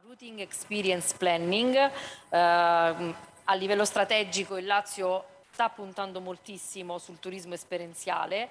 Routing Experience Planning, eh, a livello strategico il Lazio sta puntando moltissimo sul turismo esperienziale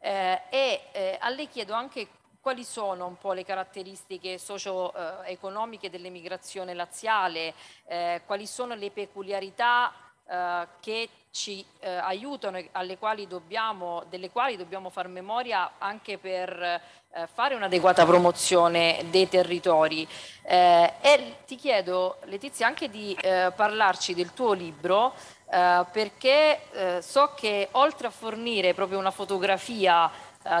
eh, e eh, a lei chiedo anche quali sono un po' le caratteristiche socio-economiche dell'emigrazione laziale, eh, quali sono le peculiarità eh, che ci eh, aiutano alle quali dobbiamo, delle quali dobbiamo far memoria anche per eh, fare un'adeguata promozione dei territori. Eh, e ti chiedo Letizia anche di eh, parlarci del tuo libro eh, perché so che oltre a fornire proprio una fotografia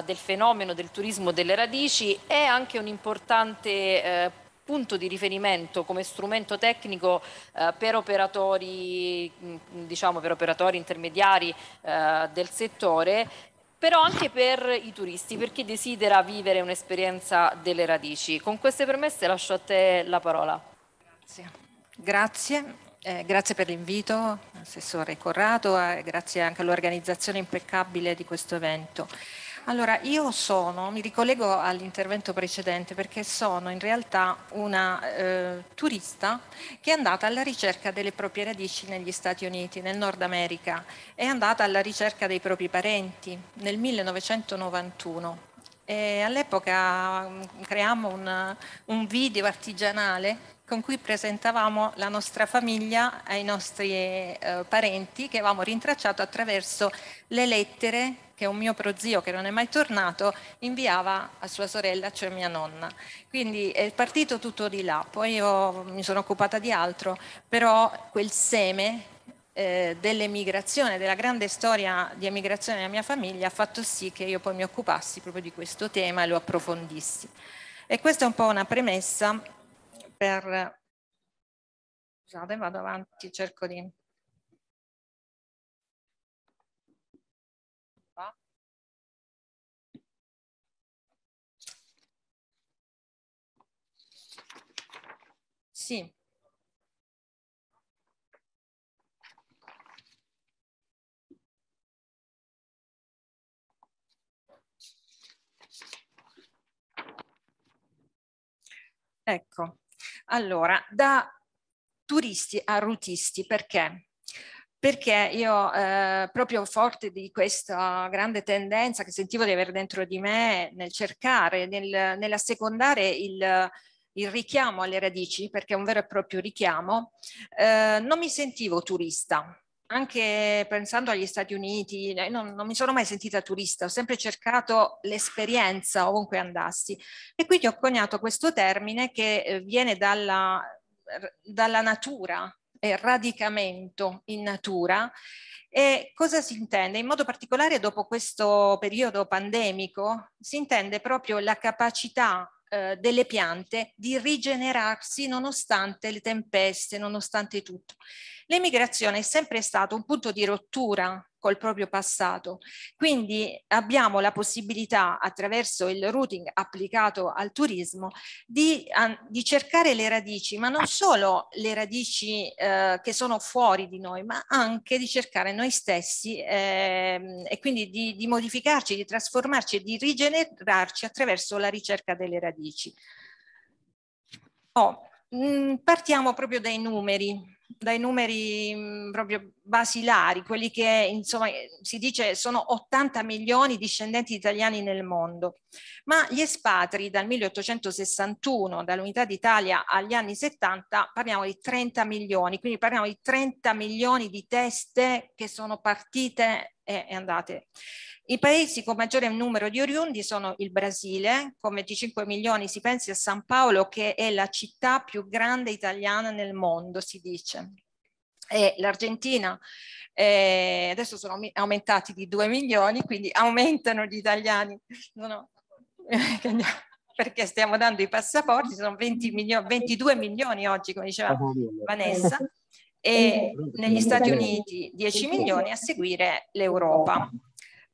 del fenomeno del turismo delle radici è anche un importante punto di riferimento come strumento tecnico eh, per operatori, mm, diciamo per operatori intermediari eh, del settore però anche per i turisti, per chi desidera vivere un'esperienza delle radici. Con queste premesse lascio a te la parola. Grazie, grazie, eh, grazie per l'invito, Assessore Corrado, e grazie anche all'organizzazione impeccabile di questo evento. Allora, io sono, mi ricollego all'intervento precedente perché sono in realtà una eh, turista che è andata alla ricerca delle proprie radici negli Stati Uniti, nel Nord America, è andata alla ricerca dei propri parenti nel 1991. E all'epoca mm, creammo un, un video artigianale con cui presentavamo la nostra famiglia ai nostri eh, parenti che avevamo rintracciato attraverso le lettere che un mio prozio che non è mai tornato inviava a sua sorella, cioè mia nonna. Quindi è partito tutto di là, poi io mi sono occupata di altro, però quel seme eh, dell'emigrazione, della grande storia di emigrazione della mia famiglia ha fatto sì che io poi mi occupassi proprio di questo tema e lo approfondissi. E questa è un po' una premessa per... Scusate, vado avanti, cerco di... Sì. Ecco, allora, da turisti a rutisti, perché? Perché io, eh, proprio forte di questa grande tendenza che sentivo di avere dentro di me nel cercare, nel, nell'assecondare il, il richiamo alle radici, perché è un vero e proprio richiamo, eh, non mi sentivo turista, anche pensando agli Stati Uniti, eh, non, non, mi sono mai sentita turista, ho sempre cercato l'esperienza ovunque andassi. E quindi ho coniato questo termine che eh, viene dalla, dalla natura, è radicamento in natura. E cosa si intende? In modo particolare dopo questo periodo pandemico si intende proprio la capacità eh, delle piante di rigenerarsi nonostante le tempeste, nonostante tutto. L'emigrazione è sempre stato un punto di rottura col proprio passato. Quindi abbiamo la possibilità attraverso il routing applicato al turismo di, di cercare le radici, ma non solo le radici eh, che sono fuori di noi, ma anche di cercare noi stessi eh, e quindi di, di modificarci, di trasformarci e di rigenerarci attraverso la ricerca delle radici. Oh, mh, partiamo proprio dai numeri dai numeri mh, proprio basilari, quelli che insomma si dice sono 80 milioni discendenti italiani nel mondo, ma gli espatri dal 1861, dall'unità d'Italia agli anni 70, parliamo di 30 milioni, quindi parliamo di 30 milioni di teste che sono partite e, andate. I paesi con maggiore numero di oriundi sono il Brasile, con 25 milioni, si pensi a San Paolo che è la città più grande italiana nel mondo, si dice. E l'Argentina, eh, adesso sono aumentati di 2 milioni, quindi aumentano gli italiani. No, perché stiamo dando i passaporti, sono 20 milioni, 22 milioni oggi, come diceva Vanessa, e negli Stati Uniti 10 milioni a seguire l'Europa.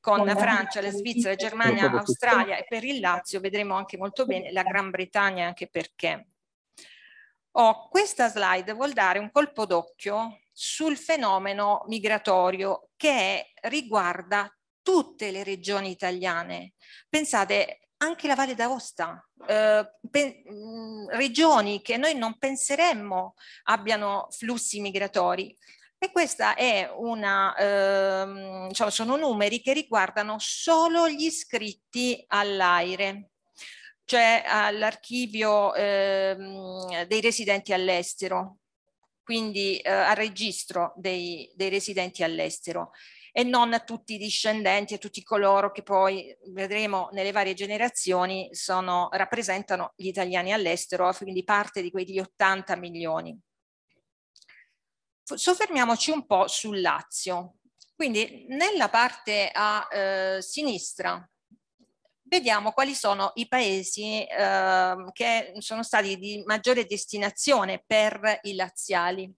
Con la Francia, la Svizzera, la Germania, Australia e per il Lazio vedremo anche molto bene la Gran Bretagna anche perché. Oh, questa slide vuol dare un colpo d'occhio sul fenomeno migratorio che riguarda tutte le regioni italiane. Pensate, anche la Valle d'Aosta, eh, mm, regioni che noi non penseremmo abbiano flussi migratori. E questa è una, ehm, cioè sono numeri che riguardano solo gli iscritti all'AIRE, cioè all'archivio ehm, dei residenti all'estero, quindi eh, al registro dei, dei residenti all'estero e non a tutti i discendenti e tutti coloro che poi vedremo nelle varie generazioni sono, rappresentano gli italiani all'estero, quindi parte di quegli 80 milioni. Soffermiamoci un po' sul Lazio. Quindi nella parte a eh, sinistra vediamo quali sono i paesi eh, che sono stati di maggiore destinazione per i laziali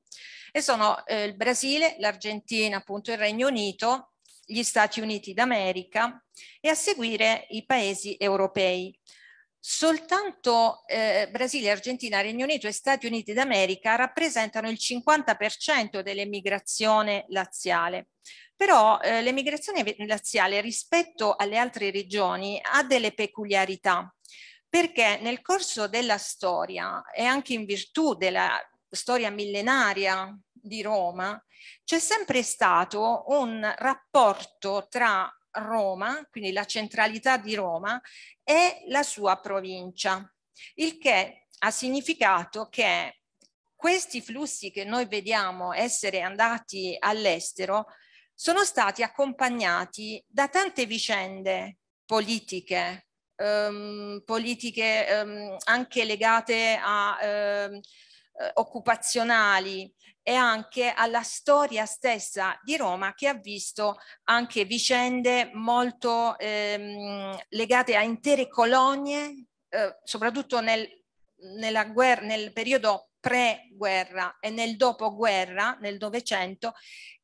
e sono eh, il Brasile, l'Argentina, appunto il Regno Unito, gli Stati Uniti d'America e a seguire i paesi europei. Soltanto eh, Brasile, Argentina, Regno Unito e Stati Uniti d'America rappresentano il 50% dell'emigrazione laziale. Però eh, l'emigrazione laziale rispetto alle altre regioni ha delle peculiarità perché nel corso della storia e anche in virtù della storia millenaria di Roma, c'è sempre stato un rapporto tra Roma, quindi la centralità di Roma, e la sua provincia, il che ha significato che questi flussi che noi vediamo essere andati all'estero sono stati accompagnati da tante vicende politiche, ehm, politiche ehm, anche legate a ehm, eh, occupazionali e anche alla storia stessa di Roma che ha visto anche vicende molto ehm, legate a intere colonie, eh, soprattutto nel, nella guerra, nel periodo pre-guerra e nel dopoguerra, nel Novecento,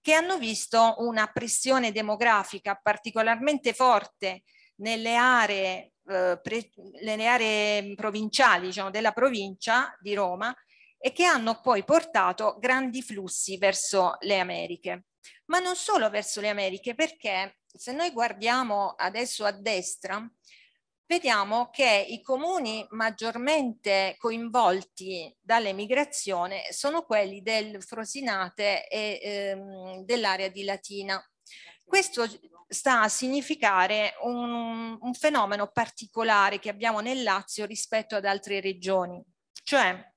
che hanno visto una pressione demografica particolarmente forte nelle aree, eh, pre, nelle aree provinciali, diciamo, della provincia di Roma, e che hanno poi portato grandi flussi verso le Americhe. Ma non solo verso le Americhe, perché se noi guardiamo adesso a destra, vediamo che i comuni maggiormente coinvolti dall'emigrazione sono quelli del Frosinate e ehm, dell'area di Latina. Questo sta a significare un, un fenomeno particolare che abbiamo nel Lazio rispetto ad altre regioni, cioè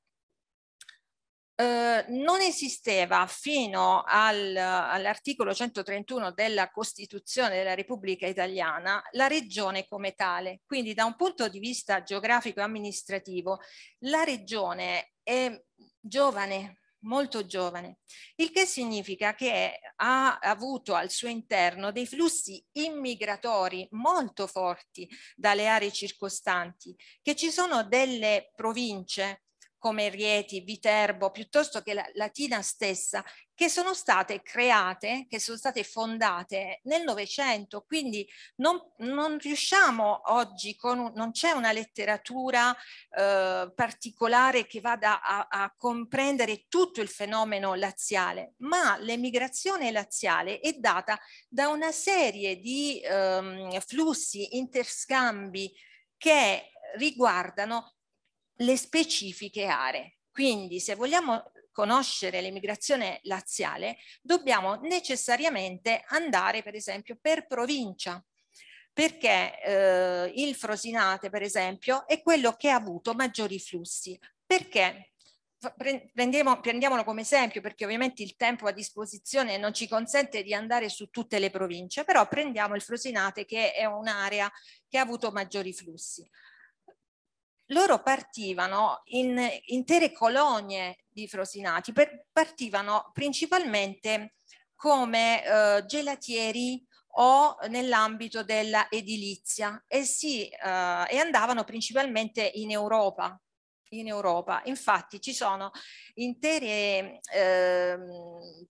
eh, non esisteva fino al, all'articolo 131 della Costituzione della Repubblica Italiana la regione come tale. Quindi da un punto di vista geografico e amministrativo la regione è giovane, molto giovane, il che significa che ha avuto al suo interno dei flussi immigratori molto forti dalle aree circostanti, che ci sono delle province come Rieti, Viterbo, piuttosto che la Latina stessa, che sono state create, che sono state fondate nel Novecento, quindi non, non, riusciamo oggi, con, non c'è una letteratura eh, particolare che vada a, a, comprendere tutto il fenomeno laziale, ma l'emigrazione laziale è data da una serie di ehm, flussi, interscambi che riguardano le specifiche aree. Quindi se vogliamo conoscere l'emigrazione laziale, dobbiamo necessariamente andare per esempio per provincia, perché eh, il Frosinate per esempio è quello che ha avuto maggiori flussi. Perché? Prendiamo, prendiamolo come esempio perché ovviamente il tempo a disposizione non ci consente di andare su tutte le province, però prendiamo il Frosinate che è un'area che ha avuto maggiori flussi loro partivano in intere colonie di Frosinati, per, partivano principalmente come eh, gelatieri o nell'ambito della edilizia e, si, eh, e andavano principalmente in Europa. In Europa. Infatti ci sono intere, eh,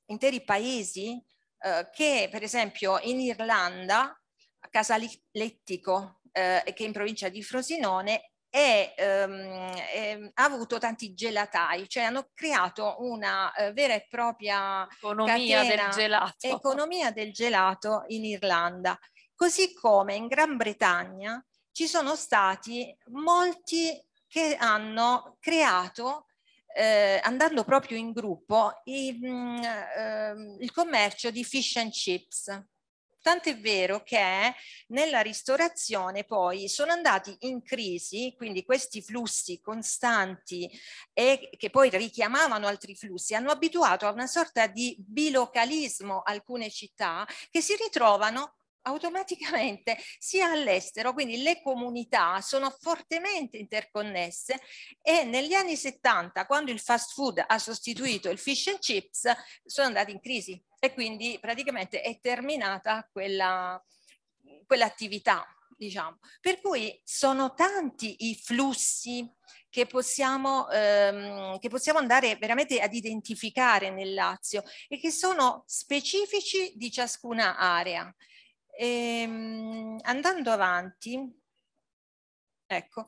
interi paesi eh, che per esempio in Irlanda, Casalettico, eh, che è in provincia di Frosinone, e, ehm, ehm, ha avuto tanti gelatai, cioè hanno creato una eh, vera e propria economia del gelato. economia del gelato in Irlanda. Così come in Gran Bretagna ci sono stati molti che hanno creato eh, andando proprio in gruppo il, mm, eh, il commercio di fish and chips. Tant'è vero che nella ristorazione poi sono andati in crisi, quindi questi flussi costanti e che poi richiamavano altri flussi, hanno abituato a una sorta di bilocalismo alcune città che si ritrovano automaticamente sia all'estero, quindi le comunità sono fortemente interconnesse e negli anni 70, quando il fast food ha sostituito il fish and chips, sono andati in crisi e quindi praticamente è terminata quella, quell'attività. Diciamo. Per cui sono tanti i flussi che possiamo, ehm, che possiamo andare veramente ad identificare nel Lazio e che sono specifici di ciascuna area. Ehm, andando avanti, ecco,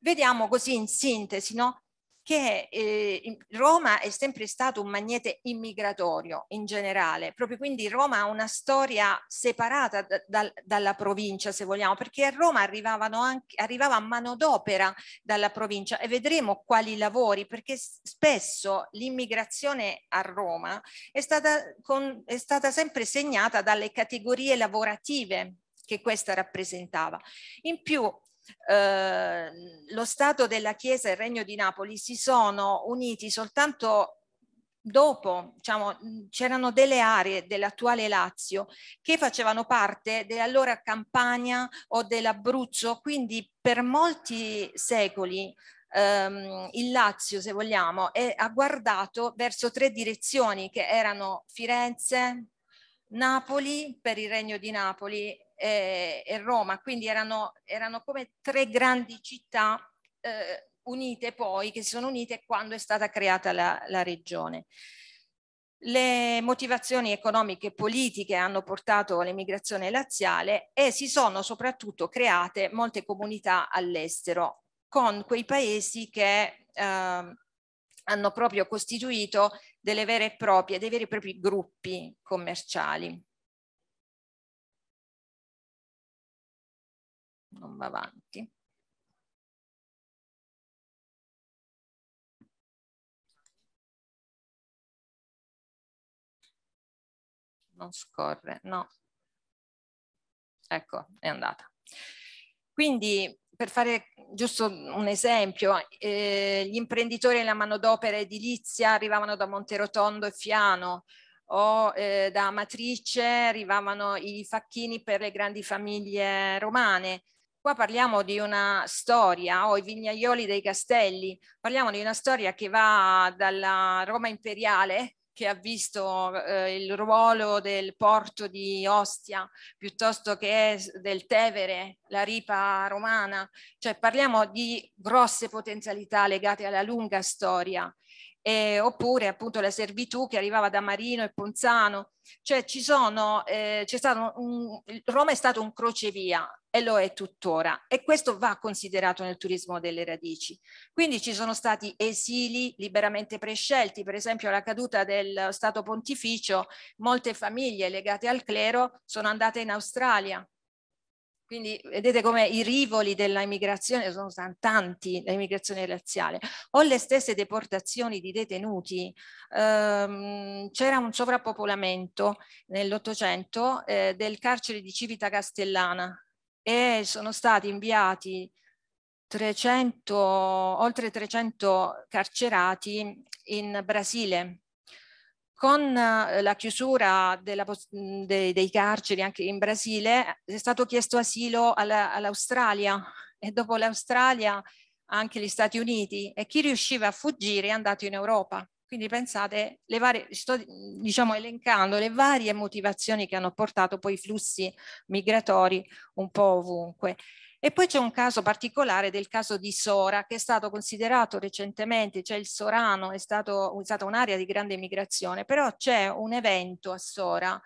vediamo così in sintesi, no? Che eh, Roma è sempre stato un magnete immigratorio in generale, proprio quindi Roma ha una storia separata da, da, dalla provincia, se vogliamo, perché a Roma arrivavano anche, arrivava manodopera dalla provincia e vedremo quali lavori, perché spesso l'immigrazione a Roma è stata, con, è stata sempre segnata dalle categorie lavorative che questa rappresentava. In più eh, lo Stato della Chiesa e il Regno di Napoli si sono uniti soltanto dopo, diciamo, c'erano delle aree dell'attuale Lazio che facevano parte dell'allora Campania o dell'Abruzzo, quindi per molti secoli ehm, il Lazio, se vogliamo, è, ha guardato verso tre direzioni che erano Firenze, Napoli per il Regno di Napoli eh, e Roma, quindi erano, erano, come tre grandi città eh, unite poi, che si sono unite quando è stata creata la, la regione. Le motivazioni economiche e politiche hanno portato all'emigrazione laziale e si sono soprattutto create molte comunità all'estero con quei paesi che eh, hanno proprio costituito delle vere e proprie, dei veri e propri gruppi commerciali. Non va avanti. Non scorre, no. Ecco, è andata. Quindi, per fare giusto un esempio, eh, gli imprenditori della manodopera edilizia arrivavano da Monterotondo e Fiano, o eh, da Matrice arrivavano i facchini per le grandi famiglie romane, Qua parliamo di una storia, o i vignaioli dei castelli, parliamo di una storia che va dalla Roma imperiale, che ha visto eh, il ruolo del porto di Ostia piuttosto che del Tevere, la ripa romana, cioè parliamo di grosse potenzialità legate alla lunga storia. Eh, oppure appunto la servitù che arrivava da Marino e Ponzano, cioè ci sono, eh, c'è stato un, Roma è stato un crocevia e lo è tuttora e questo va considerato nel turismo delle radici. Quindi ci sono stati esili liberamente prescelti, per esempio alla caduta del Stato Pontificio molte famiglie legate al clero sono andate in Australia quindi vedete come i rivoli dell'immigrazione sono tanti, l'immigrazione razziale, o le stesse deportazioni di detenuti. Ehm, c'era un sovrappopolamento nell'Ottocento eh, del carcere di Civita Castellana e sono stati inviati 300, oltre 300 carcerati in Brasile. Con eh, la chiusura della, dei, dei, carceri anche in Brasile è stato chiesto asilo all'Australia. E dopo l'Australia anche gli Stati Uniti. E chi riusciva a fuggire è andato in Europa. Quindi pensate, le varie, sto diciamo elencando le varie motivazioni che hanno portato poi i flussi migratori un po' ovunque. E poi c'è un caso particolare del caso di Sora che è stato considerato recentemente, cioè il Sorano è stato, è stata un'area di grande migrazione, però c'è un evento a Sora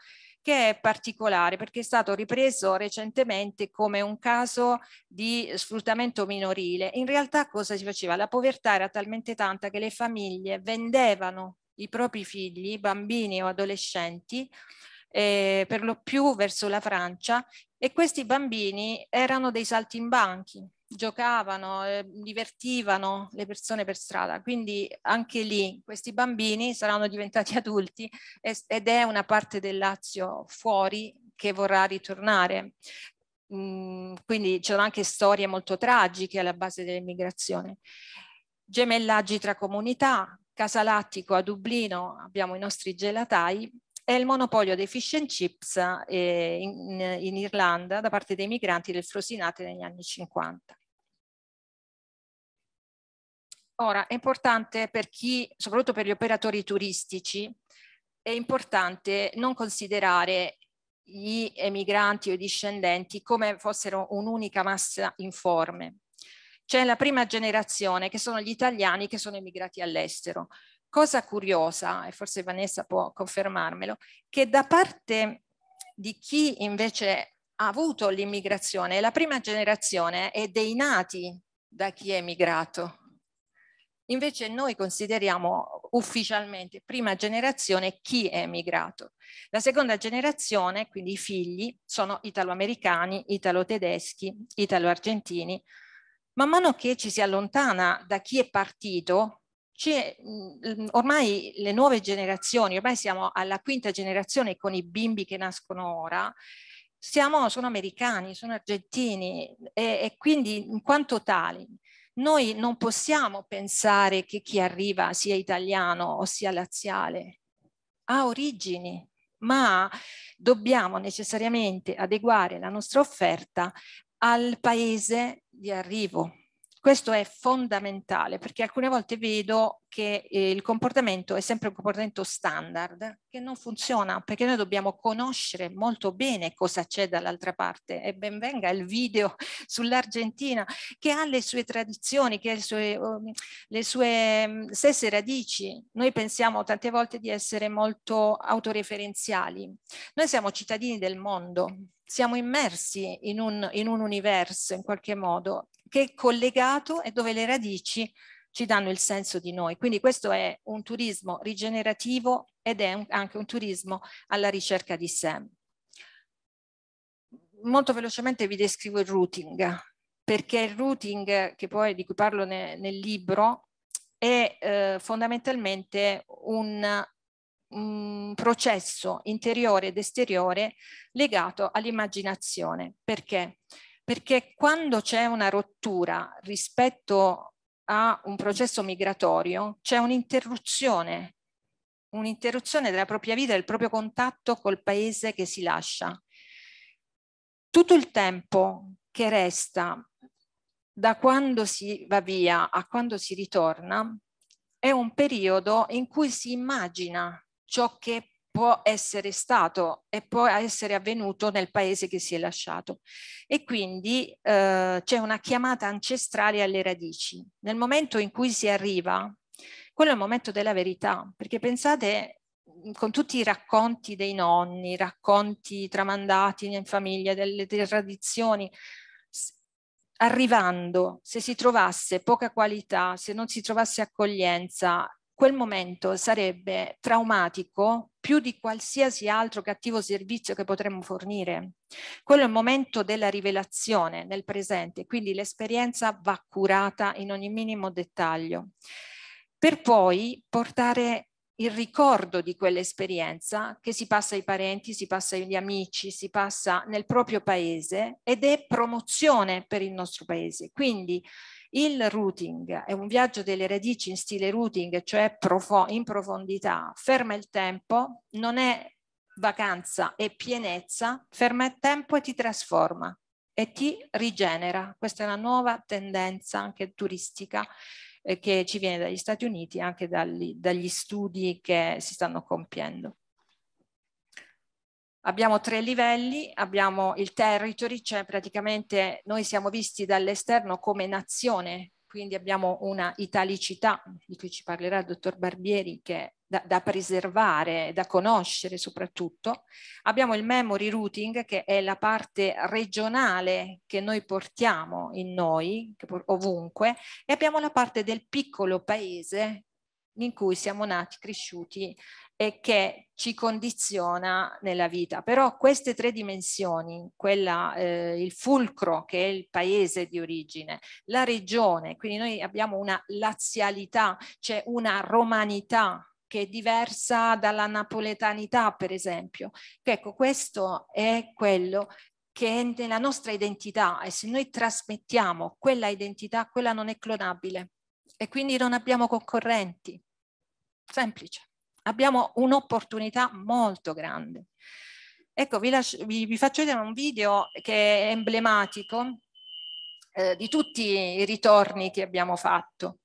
che è particolare perché è stato ripreso recentemente come un caso di sfruttamento minorile. In realtà cosa si faceva? La povertà era talmente tanta che le famiglie vendevano i propri figli, bambini o adolescenti, eh, per lo più verso la Francia E questi bambini erano dei saltimbanchi, giocavano, eh, divertivano le persone per strada. Quindi anche lì questi bambini saranno diventati adulti ed è una parte del Lazio fuori che vorrà ritornare. Mm, quindi ci sono anche storie molto tragiche alla base dell'immigrazione. Gemellaggi tra comunità, Casalattico a Dublino abbiamo i nostri gelatai e il monopolio dei fish and chips eh, in, Irlanda da parte dei migranti del Frosinate negli anni 50. Ora, è importante per chi, soprattutto per gli operatori turistici, è importante non considerare gli emigranti o i discendenti come fossero un'unica massa informe. C'è la prima generazione che sono gli italiani che sono emigrati all'estero. Cosa curiosa, e forse Vanessa può confermarmelo, che da parte di chi invece ha avuto l'immigrazione, la prima generazione è dei nati da chi è emigrato, Invece noi consideriamo ufficialmente prima generazione chi è emigrato. La seconda generazione, quindi i figli, sono italo-americani, italo-tedeschi, italo-argentini. Man mano che ci si allontana da chi è partito, ormai le nuove generazioni, ormai siamo alla quinta generazione con i bimbi che nascono ora, siamo, sono americani, sono argentini e, e quindi in quanto tali noi non possiamo pensare che chi arriva sia italiano o sia laziale, ha origini, ma dobbiamo necessariamente adeguare la nostra offerta al paese di arrivo. Questo è fondamentale perché alcune volte vedo che eh, il comportamento è sempre un comportamento standard che non funziona perché noi dobbiamo conoscere molto bene cosa c'è dall'altra parte e ben venga il video sull'Argentina che ha le sue tradizioni, che ha le sue, um, le sue um, stesse radici. Noi pensiamo tante volte di essere molto autoreferenziali. Noi siamo cittadini del mondo, siamo immersi in un, in un universo in qualche modo che è collegato e dove le radici ci danno il senso di noi. Quindi questo è un turismo rigenerativo ed è un, anche un turismo alla ricerca di sé. Molto velocemente vi descrivo il routing, perché il routing, che poi, di cui parlo ne, nel libro, è eh, fondamentalmente un, un processo interiore ed esteriore legato all'immaginazione. Perché? Perché quando c'è una rottura rispetto a un processo migratorio, c'è un'interruzione, un'interruzione della propria vita, del proprio contatto col paese che si lascia. Tutto il tempo che resta da quando si va via a quando si ritorna è un periodo in cui si immagina ciò che può essere stato e può essere avvenuto nel paese che si è lasciato. E quindi eh, c'è una chiamata ancestrale alle radici. Nel momento in cui si arriva, quello è il momento della verità, perché pensate con tutti i racconti dei nonni, racconti tramandati in famiglia, delle, delle tradizioni, arrivando, se si trovasse poca qualità, se non si trovasse accoglienza, quel momento sarebbe traumatico più di qualsiasi altro cattivo servizio che potremmo fornire. Quello è il momento della rivelazione nel presente, quindi l'esperienza va curata in ogni minimo dettaglio, per poi portare il ricordo di quell'esperienza che si passa ai parenti, si passa agli amici, si passa nel proprio paese ed è promozione per il nostro paese. Quindi il routing è un viaggio delle radici in stile routing, cioè in profondità, ferma il tempo, non è vacanza, è pienezza, ferma il tempo e ti trasforma e ti rigenera. Questa è una nuova tendenza anche turistica eh, che ci viene dagli Stati Uniti, anche dagli, dagli studi che si stanno compiendo. Abbiamo tre livelli, abbiamo il territory, cioè praticamente noi siamo visti dall'esterno come nazione, quindi abbiamo una italicità di cui ci parlerà il dottor Barbieri che da, da, preservare, da conoscere soprattutto. Abbiamo il memory routing che è la parte regionale che noi portiamo in noi, ovunque, e abbiamo la parte del piccolo paese in cui siamo nati, cresciuti e che ci condiziona nella vita. Però queste tre dimensioni, quella, eh, il fulcro che è il paese di origine, la regione, quindi noi abbiamo una lazialità, c'è una romanità che è diversa dalla napoletanità, per esempio. Ecco, questo è quello che è nella nostra identità e se noi trasmettiamo quella identità, quella non è clonabile e quindi non abbiamo concorrenti. Semplice abbiamo un'opportunità molto grande. Ecco, vi, lascio, vi, vi, faccio vedere un video che è emblematico eh, di tutti i ritorni che abbiamo fatto.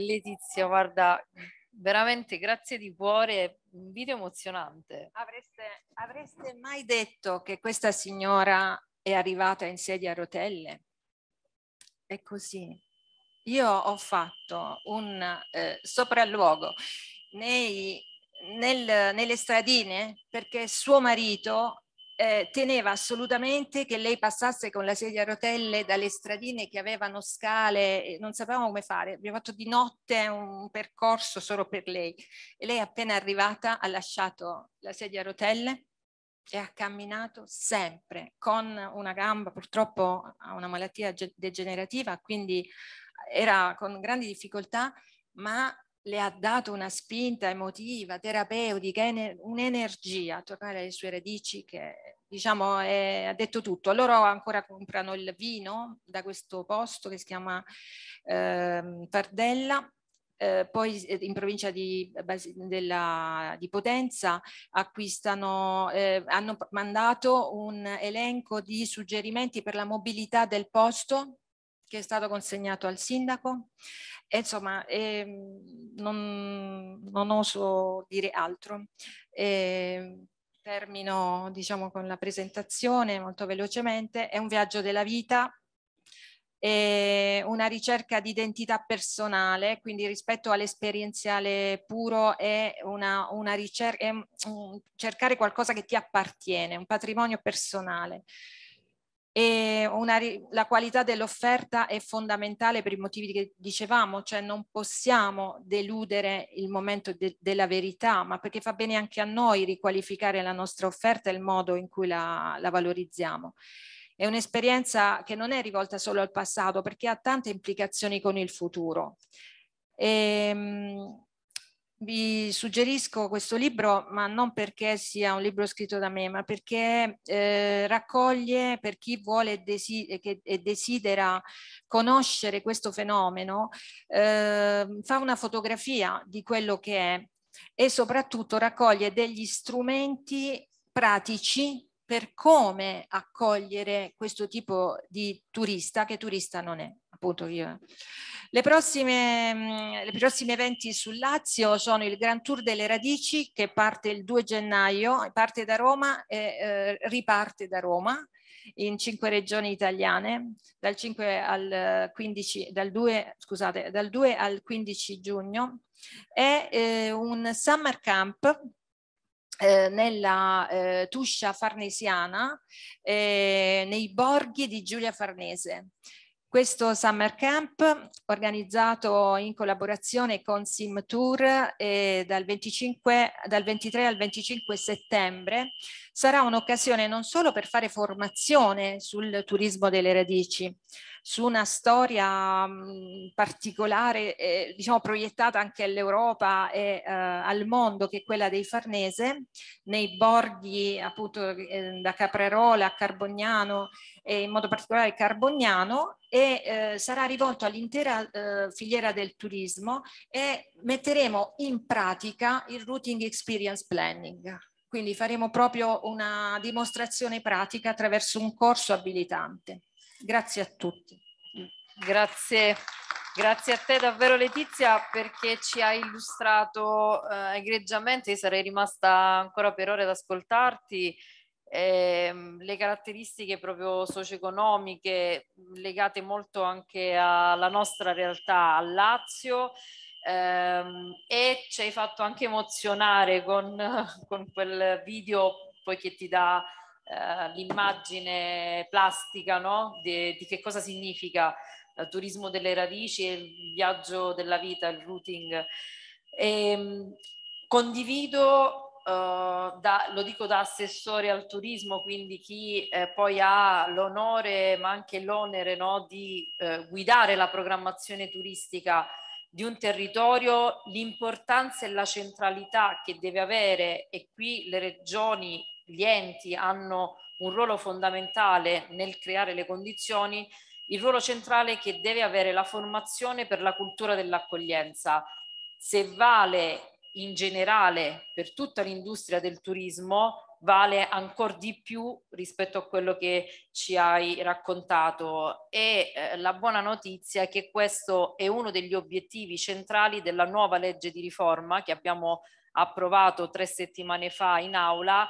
Letizia, guarda, veramente grazie di cuore, un video emozionante. Avreste, avreste mai detto che questa signora è arrivata in sedia a rotelle? È così. Io ho fatto un eh, sopralluogo nei, nel, nelle stradine perché suo marito eh, teneva assolutamente che lei passasse con la sedia a rotelle dalle stradine che avevano scale, non sapevamo come fare, abbiamo fatto di notte un percorso solo per lei. E lei appena arrivata ha lasciato la sedia a rotelle e ha camminato sempre con una gamba, purtroppo ha una malattia degenerativa, quindi era con grandi difficoltà, ma le ha dato una spinta emotiva, terapeutica, un'energia a tornare alle sue radici che diciamo è, ha detto tutto. Loro ancora comprano il vino da questo posto che si chiama eh, Fardella, eh, poi eh, in provincia di, della, di Potenza acquistano, eh, hanno mandato un elenco di suggerimenti per la mobilità del posto che è stato consegnato al sindaco. E, insomma, eh, non, non, oso dire altro. Eh, termino diciamo, con la presentazione molto velocemente. È un viaggio della vita, è una ricerca di identità personale, quindi rispetto all'esperienziale puro è una, una ricerca, è un, cercare qualcosa che ti appartiene, un patrimonio personale una, la qualità dell'offerta è fondamentale per i motivi che dicevamo, cioè non possiamo deludere il momento de, della verità, ma perché fa bene anche a noi riqualificare la nostra offerta e il modo in cui la, la valorizziamo. È un'esperienza che non è rivolta solo al passato, perché ha tante implicazioni con il futuro. E, ehm, vi suggerisco questo libro, ma non perché sia un libro scritto da me, ma perché eh, raccoglie per chi vuole desi che, e desidera conoscere questo fenomeno, eh, fa una fotografia di quello che è e soprattutto raccoglie degli strumenti pratici per come accogliere questo tipo di turista che turista non è appunto io. Le prossime, mm, le prossime eventi sul Lazio sono il Grand Tour delle Radici che parte il 2 gennaio, parte da Roma e eh, riparte da Roma in cinque regioni italiane dal 5 al 15, dal 2, scusate, dal 2 al 15 giugno. È eh, un summer camp eh, nella eh, Tuscia farnesiana eh, nei borghi di Giulia Farnese. Questo Summer Camp, organizzato in collaborazione con Sim Tour eh, dal, 25, dal 23 al 25 settembre, sarà un'occasione non solo per fare formazione sul turismo delle radici, su una storia mh, particolare, eh, diciamo proiettata anche all'Europa e eh, al mondo, che è quella dei Farnese, nei borghi appunto eh, da Caprerola a Carbognano e in modo particolare Carbognano e eh, sarà rivolto all'intera eh, filiera del turismo e metteremo in pratica il routing experience planning. Quindi faremo proprio una dimostrazione pratica attraverso un corso abilitante. Grazie a tutti. Grazie, grazie a te davvero Letizia perché ci hai illustrato eh, egregiamente, io sarei rimasta ancora per ore ad ascoltarti, eh, le caratteristiche proprio socio-economiche legate molto anche alla nostra realtà, al Lazio. Ehm, e ci hai fatto anche emozionare con, con quel video poi che ti dà eh, l'immagine plastica no? di, di, che cosa significa il turismo delle radici e il viaggio della vita, il routing. E, ehm, condivido, uh, da, lo dico da assessore al turismo, quindi chi eh, poi ha l'onore ma anche l'onere no, di eh, guidare la programmazione turistica di un territorio, l'importanza e la centralità che deve avere e qui le regioni gli enti hanno un ruolo fondamentale nel creare le condizioni, il ruolo centrale che deve avere la formazione per la cultura dell'accoglienza. Se vale in generale per tutta l'industria del turismo, vale ancora di più rispetto a quello che ci hai raccontato e eh, la buona notizia è che questo è uno degli obiettivi centrali della nuova legge di riforma che abbiamo approvato tre settimane fa in aula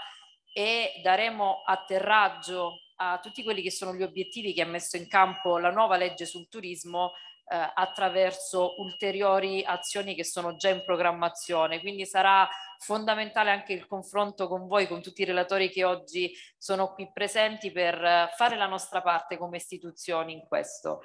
e daremo atterraggio a tutti quelli che sono gli obiettivi che ha messo in campo la nuova legge sul turismo eh, attraverso ulteriori azioni che sono già in programmazione. Quindi sarà fondamentale anche il confronto con voi, con tutti i relatori che oggi sono qui presenti per fare la nostra parte come istituzioni in questo.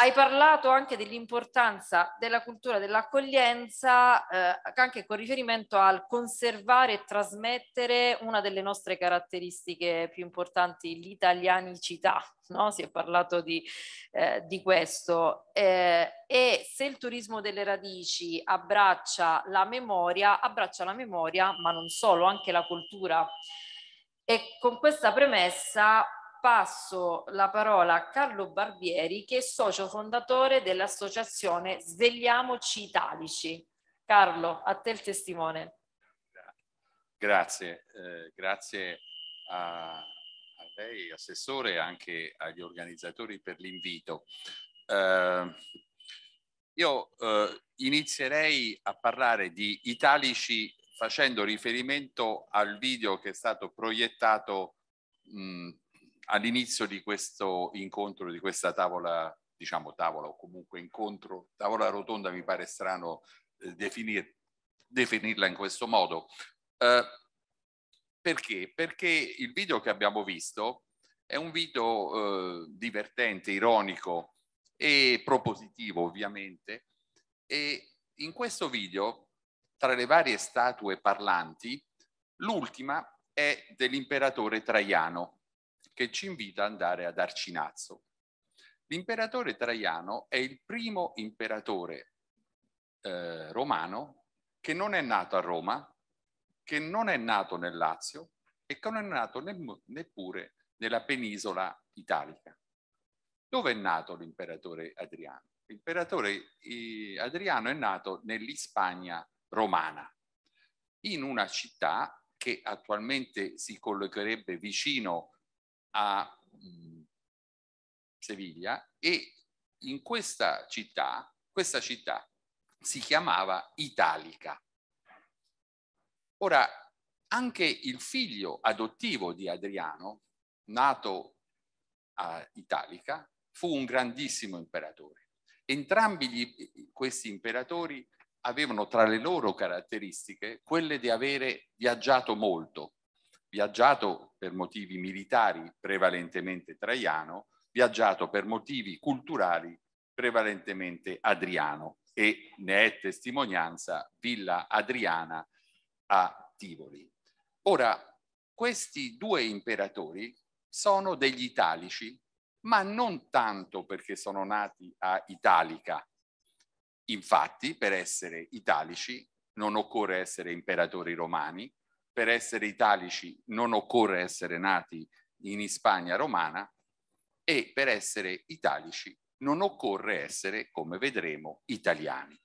Hai parlato anche dell'importanza della cultura dell'accoglienza, eh, anche con riferimento al conservare e trasmettere una delle nostre caratteristiche più importanti, l'italianicità. No? Si è parlato di, eh, di questo. Eh, e se il turismo delle radici abbraccia la memoria, abbraccia la memoria, ma non solo, anche la cultura. E con questa premessa passo la parola a Carlo Barbieri che è socio fondatore dell'associazione Svegliamoci Italici. Carlo, a te il testimone. Grazie, eh, grazie a, a lei, Assessore, e anche agli organizzatori per l'invito. Eh, io eh, inizierei a parlare di italici facendo riferimento al video che è stato proiettato all'inizio di questo incontro, di questa tavola, diciamo tavola o comunque incontro, tavola rotonda mi pare strano eh, definir, definirla in questo modo. Eh, perché? Perché il video che abbiamo visto è un video eh, divertente, ironico e propositivo ovviamente e in questo video tra le varie statue parlanti l'ultima è dell'imperatore Traiano che ci invita ad andare ad Arcinazzo. L'imperatore Traiano è il primo imperatore eh, romano che non è nato a Roma, che non è nato nel Lazio e che non è nato ne neppure nella penisola italica. Dove è nato l'imperatore Adriano? L'imperatore Adriano è nato nell'Ispagna romana, in una città che attualmente si collocherebbe vicino a mh, Seviglia e in questa città, questa città si chiamava Italica. Ora, anche il figlio adottivo di Adriano, nato a Italica, fu un grandissimo imperatore. Entrambi gli, questi imperatori avevano tra le loro caratteristiche quelle di avere viaggiato molto, viaggiato per motivi militari prevalentemente Traiano, viaggiato per motivi culturali prevalentemente Adriano e ne è testimonianza Villa Adriana a Tivoli. Ora, questi due imperatori sono degli italici, ma non tanto perché sono nati a Italica. Infatti, per essere italici non occorre essere imperatori romani, per essere italici non occorre essere nati in Ispagna romana e per essere italici non occorre essere, come vedremo, italiani.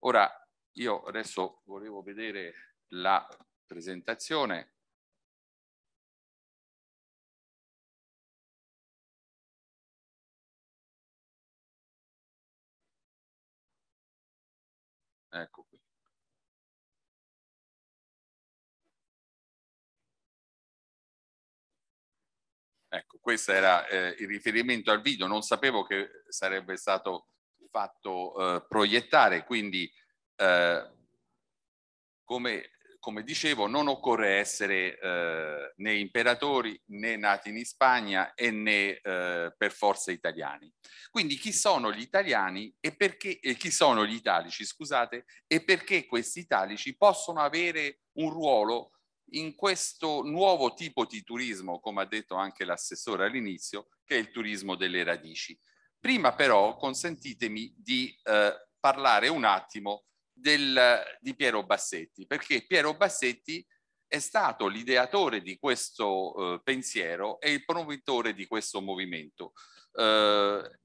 Ora, io adesso volevo vedere la presentazione. Ecco questo era eh, il riferimento al video, non sapevo che sarebbe stato fatto eh, proiettare, quindi eh, come, come, dicevo non occorre essere eh, né imperatori né nati in Spagna e né eh, per forza italiani. Quindi chi sono gli italiani e perché, e chi sono gli italici, scusate, e perché questi italici possono avere un ruolo in questo nuovo tipo di turismo, come ha detto anche l'assessore all'inizio, che è il turismo delle radici. Prima però consentitemi di eh, parlare un attimo del, di Piero Bassetti, perché Piero Bassetti è stato l'ideatore di questo eh, pensiero e il promotore di questo movimento. Eh,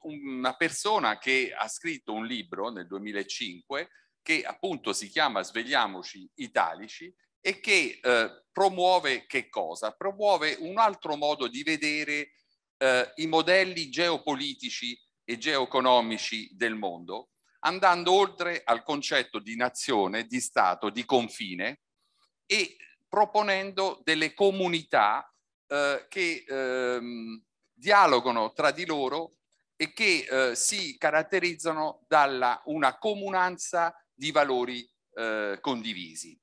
una persona che ha scritto un libro nel 2005 che appunto si chiama Svegliamoci Italici e che eh, promuove che cosa? Promuove un altro modo di vedere eh, i modelli geopolitici e geoeconomici del mondo, andando oltre al concetto di nazione, di Stato, di confine e proponendo delle comunità eh, che ehm, dialogano tra di loro e che eh, si caratterizzano dalla una comunanza di valori eh, condivisi.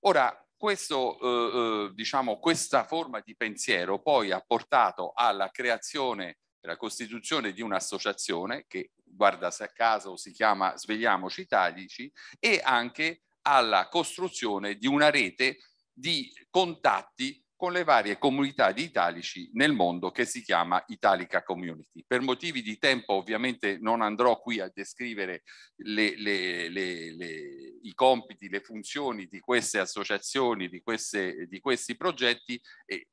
Ora, questo, eh, eh, diciamo, questa forma di pensiero poi ha portato alla creazione alla costituzione di un'associazione che, guarda se a caso, si chiama Svegliamoci Italici e anche alla costruzione di una rete di contatti con le varie comunità di italici nel mondo che si chiama Italica Community. Per motivi di tempo ovviamente non andrò qui a descrivere le, le, le, i compiti, le funzioni di queste associazioni, di, queste, di questi progetti e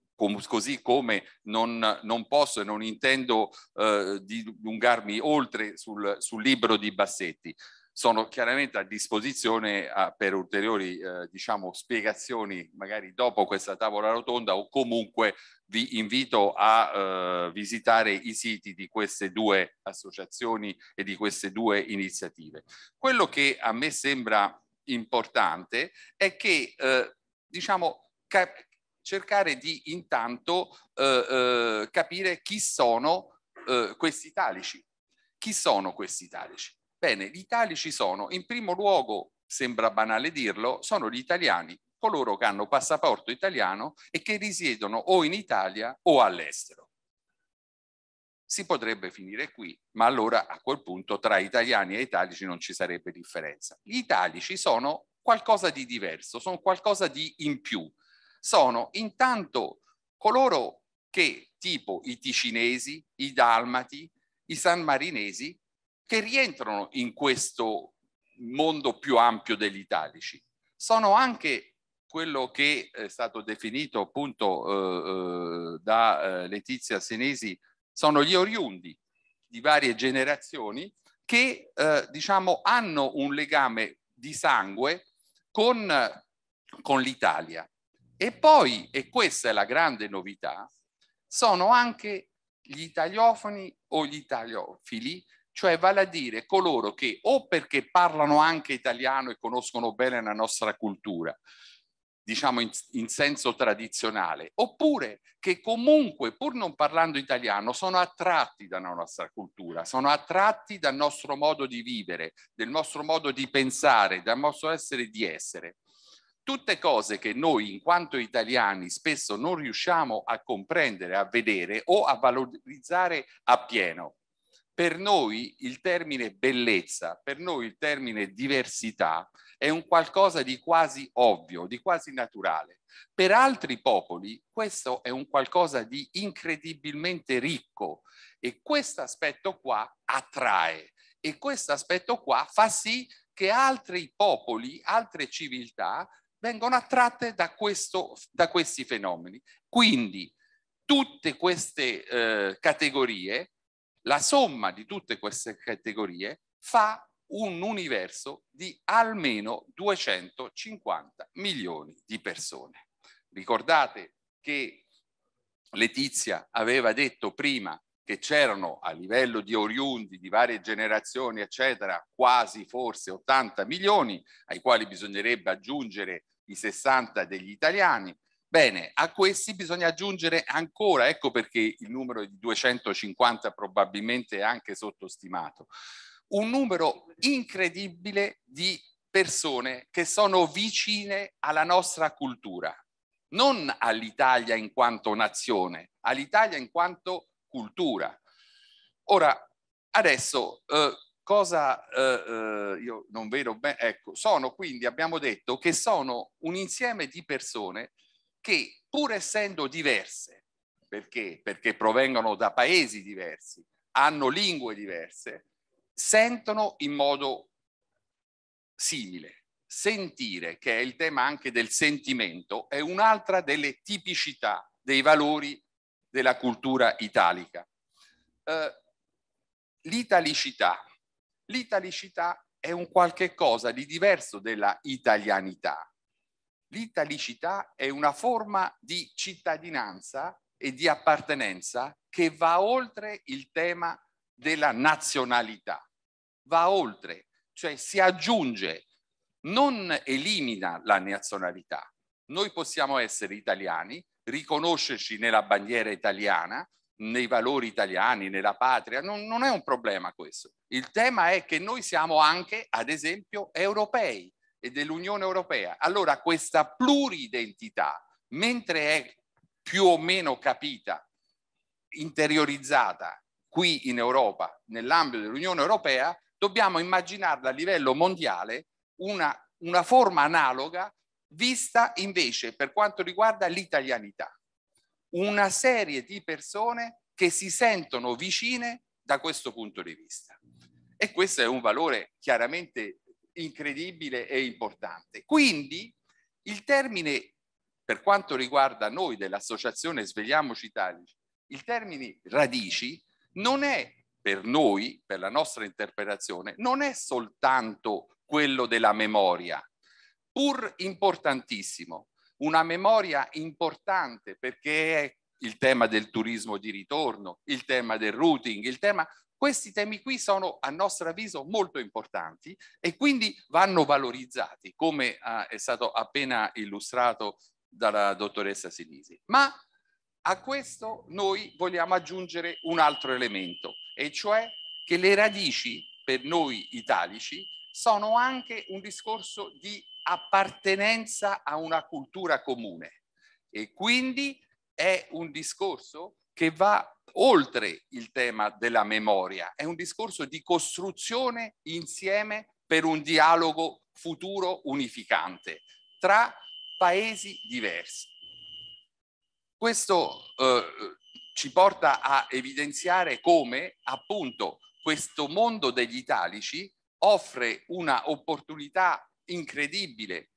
così come non, non, posso e non intendo eh, dilungarmi oltre sul, sul libro di Bassetti. Sono chiaramente a disposizione a, per ulteriori eh, diciamo, spiegazioni magari dopo questa tavola rotonda o comunque vi invito a eh, visitare i siti di queste due associazioni e di queste due iniziative. Quello che a me sembra importante è che eh, diciamo cercare di intanto eh, eh, capire chi sono eh, questi italici. Chi sono questi italici? Bene, gli italici sono, in primo luogo, sembra banale dirlo, sono gli italiani, coloro che hanno passaporto italiano e che risiedono o in Italia o all'estero. Si potrebbe finire qui, ma allora a quel punto tra italiani e italici non ci sarebbe differenza. Gli italici sono qualcosa di diverso, sono qualcosa di in più. Sono intanto coloro che, tipo i ticinesi, i dalmati, i sanmarinesi, che rientrano in questo mondo più ampio degli italici. Sono anche quello che è stato definito appunto eh, eh, da eh, Letizia Senesi, sono gli oriundi di varie generazioni che eh, diciamo hanno un legame di sangue con, con l'Italia. E poi, e questa è la grande novità, sono anche gli italiofoni o gli italiofili cioè vale a dire coloro che o perché parlano anche italiano e conoscono bene la nostra cultura, diciamo in, in, senso tradizionale, oppure che comunque pur non parlando italiano sono attratti dalla nostra cultura, sono attratti dal nostro modo di vivere, del nostro modo di pensare, dal nostro essere di essere. Tutte cose che noi in quanto italiani spesso non riusciamo a comprendere, a vedere o a valorizzare appieno. Per noi il termine bellezza, per noi il termine diversità è un qualcosa di quasi ovvio, di quasi naturale. Per altri popoli questo è un qualcosa di incredibilmente ricco e questo aspetto qua attrae e questo aspetto qua fa sì che altri popoli, altre civiltà vengono attratte da, questo, da questi fenomeni. Quindi tutte queste eh, categorie la somma di tutte queste categorie fa un universo di almeno 250 milioni di persone. Ricordate che Letizia aveva detto prima che c'erano a livello di oriundi di varie generazioni, eccetera, quasi forse 80 milioni, ai quali bisognerebbe aggiungere i 60 degli italiani. Bene, a questi bisogna aggiungere ancora, ecco perché il numero di 250 probabilmente è anche sottostimato, un numero incredibile di persone che sono vicine alla nostra cultura, non all'Italia in quanto nazione, all'Italia in quanto cultura. Ora, adesso eh, cosa eh, eh, io non vedo bene, ecco, sono quindi, abbiamo detto che sono un insieme di persone che pur essendo diverse, perché? Perché provengono da paesi diversi, hanno lingue diverse, sentono in modo simile. Sentire, che è il tema anche del sentimento, è un'altra delle tipicità dei valori della cultura italica. Uh, l'italicità. L'italicità è un qualche cosa di diverso della italianità l'italicità è una forma di cittadinanza e di appartenenza che va oltre il tema della nazionalità, va oltre, cioè si aggiunge, non elimina la nazionalità. Noi possiamo essere italiani, riconoscerci nella bandiera italiana, nei valori italiani, nella patria, non, non è un problema questo. Il tema è che noi siamo anche, ad esempio, europei e dell'Unione Europea. Allora questa pluridentità, mentre è più o meno capita, interiorizzata qui in Europa, nell'ambito dell'Unione Europea, dobbiamo immaginarla a livello mondiale una, una forma analoga vista invece per quanto riguarda l'italianità. Una serie di persone che si sentono vicine da questo punto di vista. E questo è un valore chiaramente incredibile e importante. Quindi il termine, per quanto riguarda noi dell'associazione Svegliamoci Italici, il termine radici non è per noi, per la nostra interpretazione, non è soltanto quello della memoria, pur importantissimo, una memoria importante perché è il tema del turismo di ritorno, il tema del routing, il tema questi temi qui sono a nostro avviso molto importanti e quindi vanno valorizzati, come uh, è stato appena illustrato dalla dottoressa Sinisi. Ma a questo noi vogliamo aggiungere un altro elemento, e cioè che le radici per noi italici sono anche un discorso di appartenenza a una cultura comune e quindi è un discorso che va oltre il tema della memoria, è un discorso di costruzione insieme per un dialogo futuro unificante tra paesi diversi. Questo eh, ci porta a evidenziare come appunto questo mondo degli italici offre una opportunità incredibile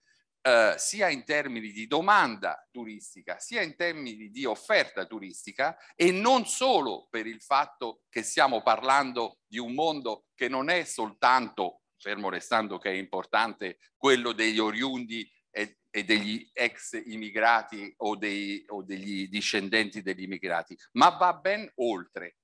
eh, sia in termini di domanda turistica, sia in termini di offerta turistica e non solo per il fatto che stiamo parlando di un mondo che non è soltanto, fermo restando che è importante, quello degli oriundi e, e degli ex immigrati o, dei, o degli discendenti degli immigrati, ma va ben oltre.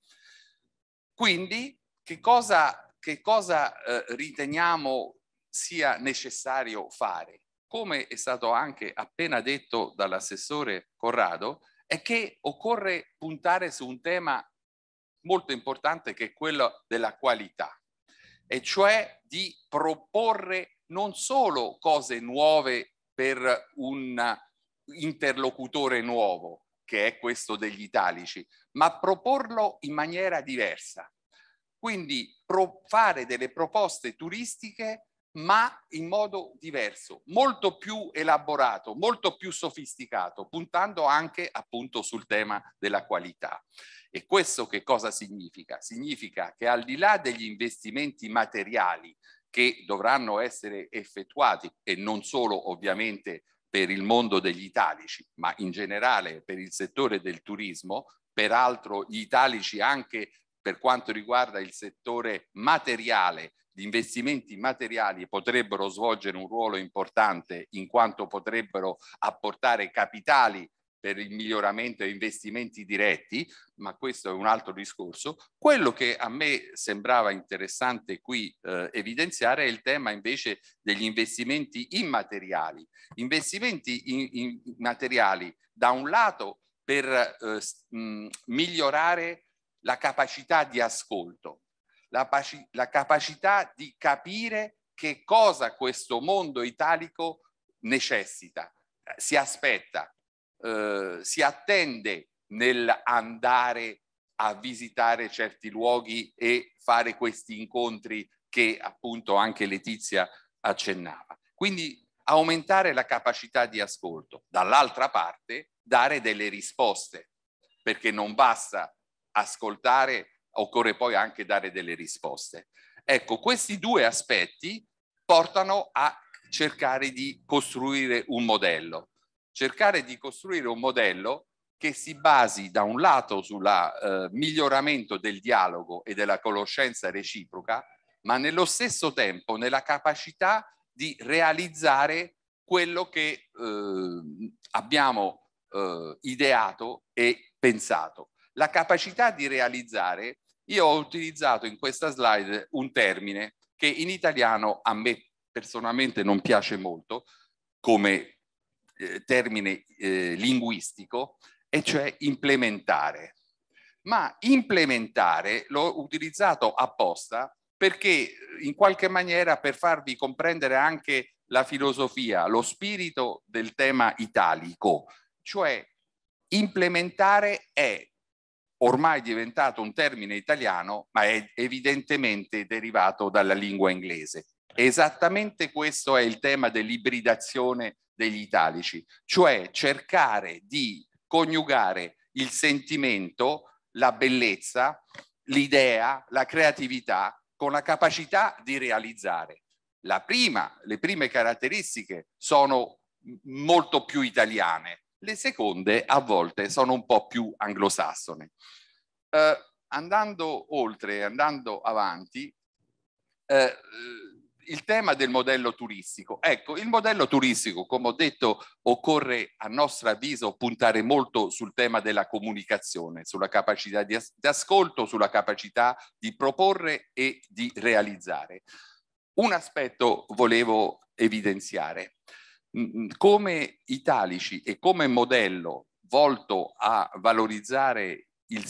Quindi che cosa, che cosa eh, riteniamo sia necessario fare? Come è stato anche appena detto dall'assessore Corrado, è che occorre puntare su un tema molto importante che è quello della qualità, e cioè di proporre non solo cose nuove per un interlocutore nuovo, che è questo degli italici, ma proporlo in maniera diversa. Quindi fare delle proposte turistiche ma in modo diverso, molto più elaborato, molto più sofisticato, puntando anche appunto sul tema della qualità. E questo che cosa significa? Significa che al di là degli investimenti materiali che dovranno essere effettuati e non solo ovviamente per il mondo degli italici, ma in generale per il settore del turismo, peraltro gli italici anche per quanto riguarda il settore materiale gli investimenti materiali potrebbero svolgere un ruolo importante in quanto potrebbero apportare capitali per il miglioramento e investimenti diretti, ma questo è un altro discorso. Quello che a me sembrava interessante qui eh, evidenziare è il tema invece degli investimenti immateriali. Investimenti immateriali da un lato per eh, mh, migliorare la capacità di ascolto, la, la capacità di capire che cosa questo mondo italico necessita, si aspetta, eh, si attende nell'andare a visitare certi luoghi e fare questi incontri che appunto anche Letizia accennava. Quindi aumentare la capacità di ascolto, dall'altra parte dare delle risposte, perché non basta ascoltare occorre poi anche dare delle risposte. Ecco, questi due aspetti portano a cercare di costruire un modello. Cercare di costruire un modello che si basi da un lato sul eh, miglioramento del dialogo e della conoscenza reciproca, ma nello stesso tempo nella capacità di realizzare quello che eh, abbiamo eh, ideato e pensato. La capacità di realizzare io ho utilizzato in questa slide un termine che in italiano a me personalmente non piace molto come eh, termine eh, linguistico, e cioè implementare. Ma implementare l'ho utilizzato apposta perché in qualche maniera per farvi comprendere anche la filosofia, lo spirito del tema italico, cioè implementare è ormai diventato un termine italiano, ma è evidentemente derivato dalla lingua inglese. Esattamente questo è il tema dell'ibridazione degli italici, cioè cercare di coniugare il sentimento, la bellezza, l'idea, la creatività con la capacità di realizzare. La prima, le prime caratteristiche sono molto più italiane, le seconde a volte sono un po' più anglosassone. Eh, andando oltre, andando avanti, eh, il tema del modello turistico. Ecco, il modello turistico, come ho detto, occorre a nostro avviso puntare molto sul tema della comunicazione, sulla capacità di, as di ascolto, sulla capacità di proporre e di realizzare. Un aspetto volevo evidenziare. Come italici e come modello volto a valorizzare il,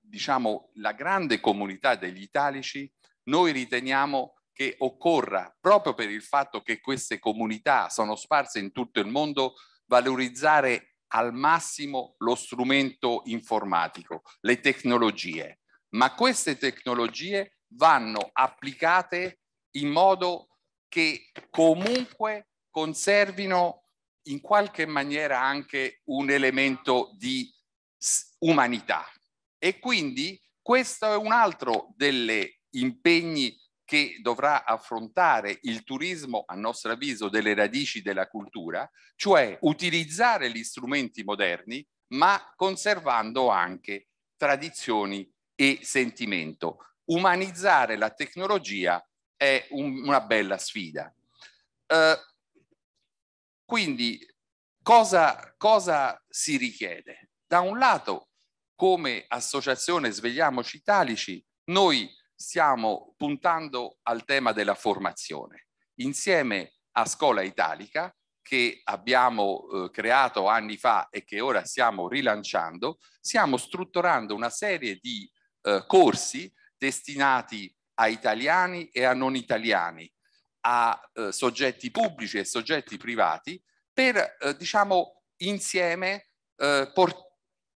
diciamo, la grande comunità degli italici, noi riteniamo che occorra, proprio per il fatto che queste comunità sono sparse in tutto il mondo, valorizzare al massimo lo strumento informatico, le tecnologie. Ma queste tecnologie vanno applicate in modo che comunque conservino in qualche maniera anche un elemento di umanità. E quindi questo è un altro degli impegni che dovrà affrontare il turismo, a nostro avviso, delle radici della cultura, cioè utilizzare gli strumenti moderni, ma conservando anche tradizioni e sentimento. Umanizzare la tecnologia è un, una bella sfida. Uh, quindi cosa, cosa si richiede? Da un lato, come associazione Svegliamoci Italici, noi stiamo puntando al tema della formazione insieme a Scuola Italica che abbiamo eh, creato anni fa e che ora stiamo rilanciando, stiamo strutturando una serie di eh, corsi destinati a italiani e a non italiani, a eh, soggetti pubblici e soggetti privati per, eh, diciamo, insieme eh,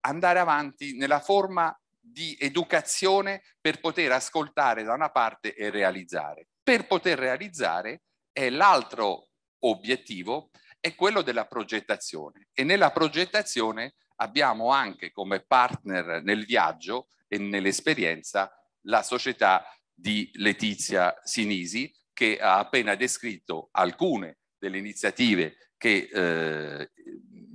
andare avanti nella forma di educazione per poter ascoltare da una parte e realizzare. Per poter realizzare è l'altro obiettivo è quello della progettazione e nella progettazione abbiamo anche come partner nel viaggio e nell'esperienza la società di Letizia Sinisi che ha appena descritto alcune delle iniziative che eh,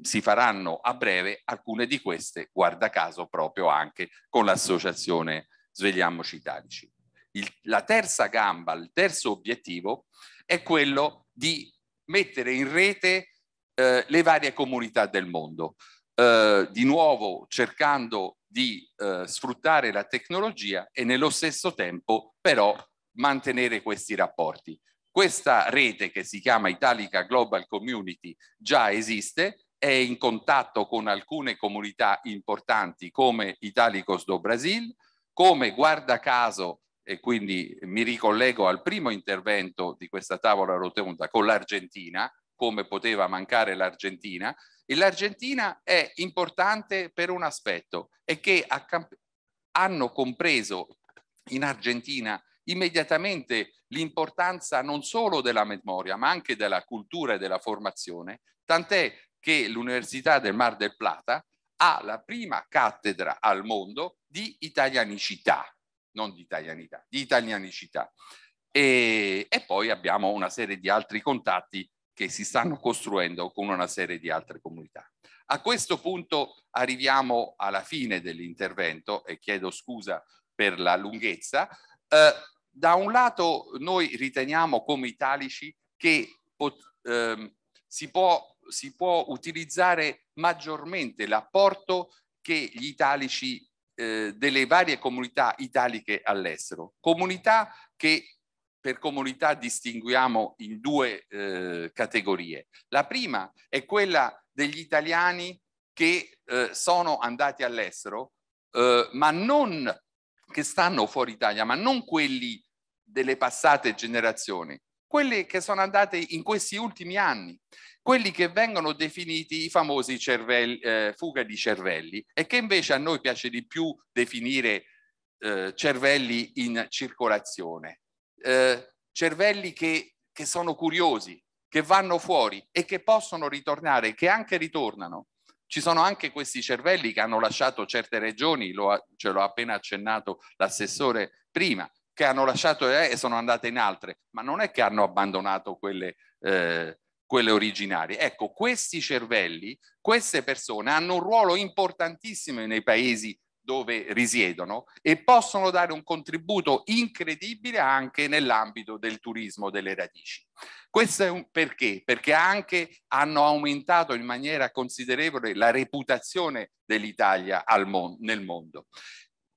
si faranno a breve, alcune di queste, guarda caso, proprio anche con l'associazione Svegliamoci Italici. Il, la terza gamba, il terzo obiettivo è quello di mettere in rete eh, le varie comunità del mondo, eh, di nuovo cercando di eh, sfruttare la tecnologia e nello stesso tempo però mantenere questi rapporti. Questa rete che si chiama Italica Global Community già esiste, è in contatto con alcune comunità importanti come Italicos do Brasil, come guarda caso, e quindi mi ricollego al primo intervento di questa tavola rotonda con l'Argentina, come poteva mancare l'Argentina, e l'Argentina è importante per un aspetto, è che hanno compreso in Argentina immediatamente l'importanza non solo della memoria, ma anche della cultura e della formazione, tant'è che l'Università del Mar del Plata ha la prima cattedra al mondo di italianicità, non di italianità, di italianicità. E, e, poi abbiamo una serie di altri contatti che si stanno costruendo con una serie di altre comunità. A questo punto arriviamo alla fine dell'intervento e chiedo scusa per la lunghezza. Eh, da un lato noi riteniamo come italici che eh, si può si può utilizzare maggiormente l'apporto che gli italici eh, delle varie comunità italiche all'estero. Comunità che per comunità distinguiamo in due eh, categorie. La prima è quella degli italiani che eh, sono andati all'estero, eh, ma non che stanno fuori Italia, ma non quelli delle passate generazioni, quelli che sono andati in questi ultimi anni quelli che vengono definiti i famosi cervelli, eh, fuga di cervelli e che invece a noi piace di più definire eh, cervelli in circolazione, eh, cervelli che, che sono curiosi, che vanno fuori e che possono ritornare, che anche ritornano. Ci sono anche questi cervelli che hanno lasciato certe regioni, lo ha, ce l'ho appena accennato l'assessore prima, che hanno lasciato eh, e sono andate in altre, ma non è che hanno abbandonato quelle, eh, quelle originarie. Ecco, questi cervelli, queste persone hanno un ruolo importantissimo nei paesi dove risiedono e possono dare un contributo incredibile anche nell'ambito del turismo delle radici. Questo è un perché? Perché anche hanno aumentato in maniera considerevole la reputazione dell'Italia mon nel mondo.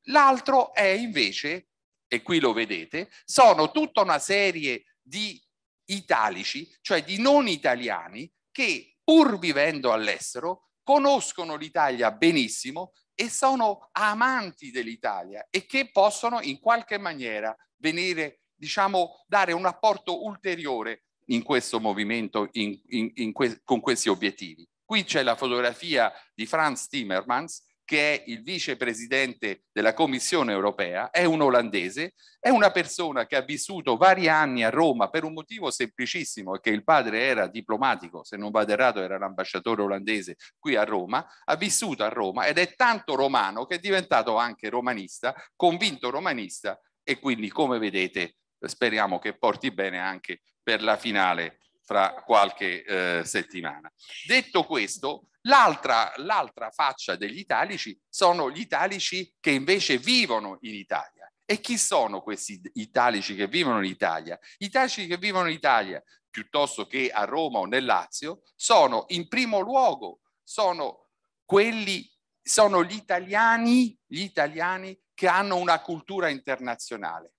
L'altro è invece, e qui lo vedete, sono tutta una serie di italici, cioè di non italiani, che pur vivendo all'estero conoscono l'Italia benissimo e sono amanti dell'Italia e che possono in qualche maniera venire, diciamo, dare un apporto ulteriore in questo movimento in, in, in que con questi obiettivi. Qui c'è la fotografia di Franz Timmermans che è il vicepresidente della Commissione europea, è un olandese, è una persona che ha vissuto vari anni a Roma per un motivo semplicissimo, che il padre era diplomatico, se non vado errato era l'ambasciatore olandese qui a Roma, ha vissuto a Roma ed è tanto romano che è diventato anche romanista, convinto romanista e quindi come vedete speriamo che porti bene anche per la finale fra qualche eh, settimana. Detto questo, l'altra, l'altra faccia degli italici sono gli italici che invece vivono in Italia. E chi sono questi italici che vivono in Italia? Gli italici che vivono in Italia, piuttosto che a Roma o nel Lazio, sono in primo luogo, sono quelli, sono gli italiani, gli italiani che hanno una cultura internazionale,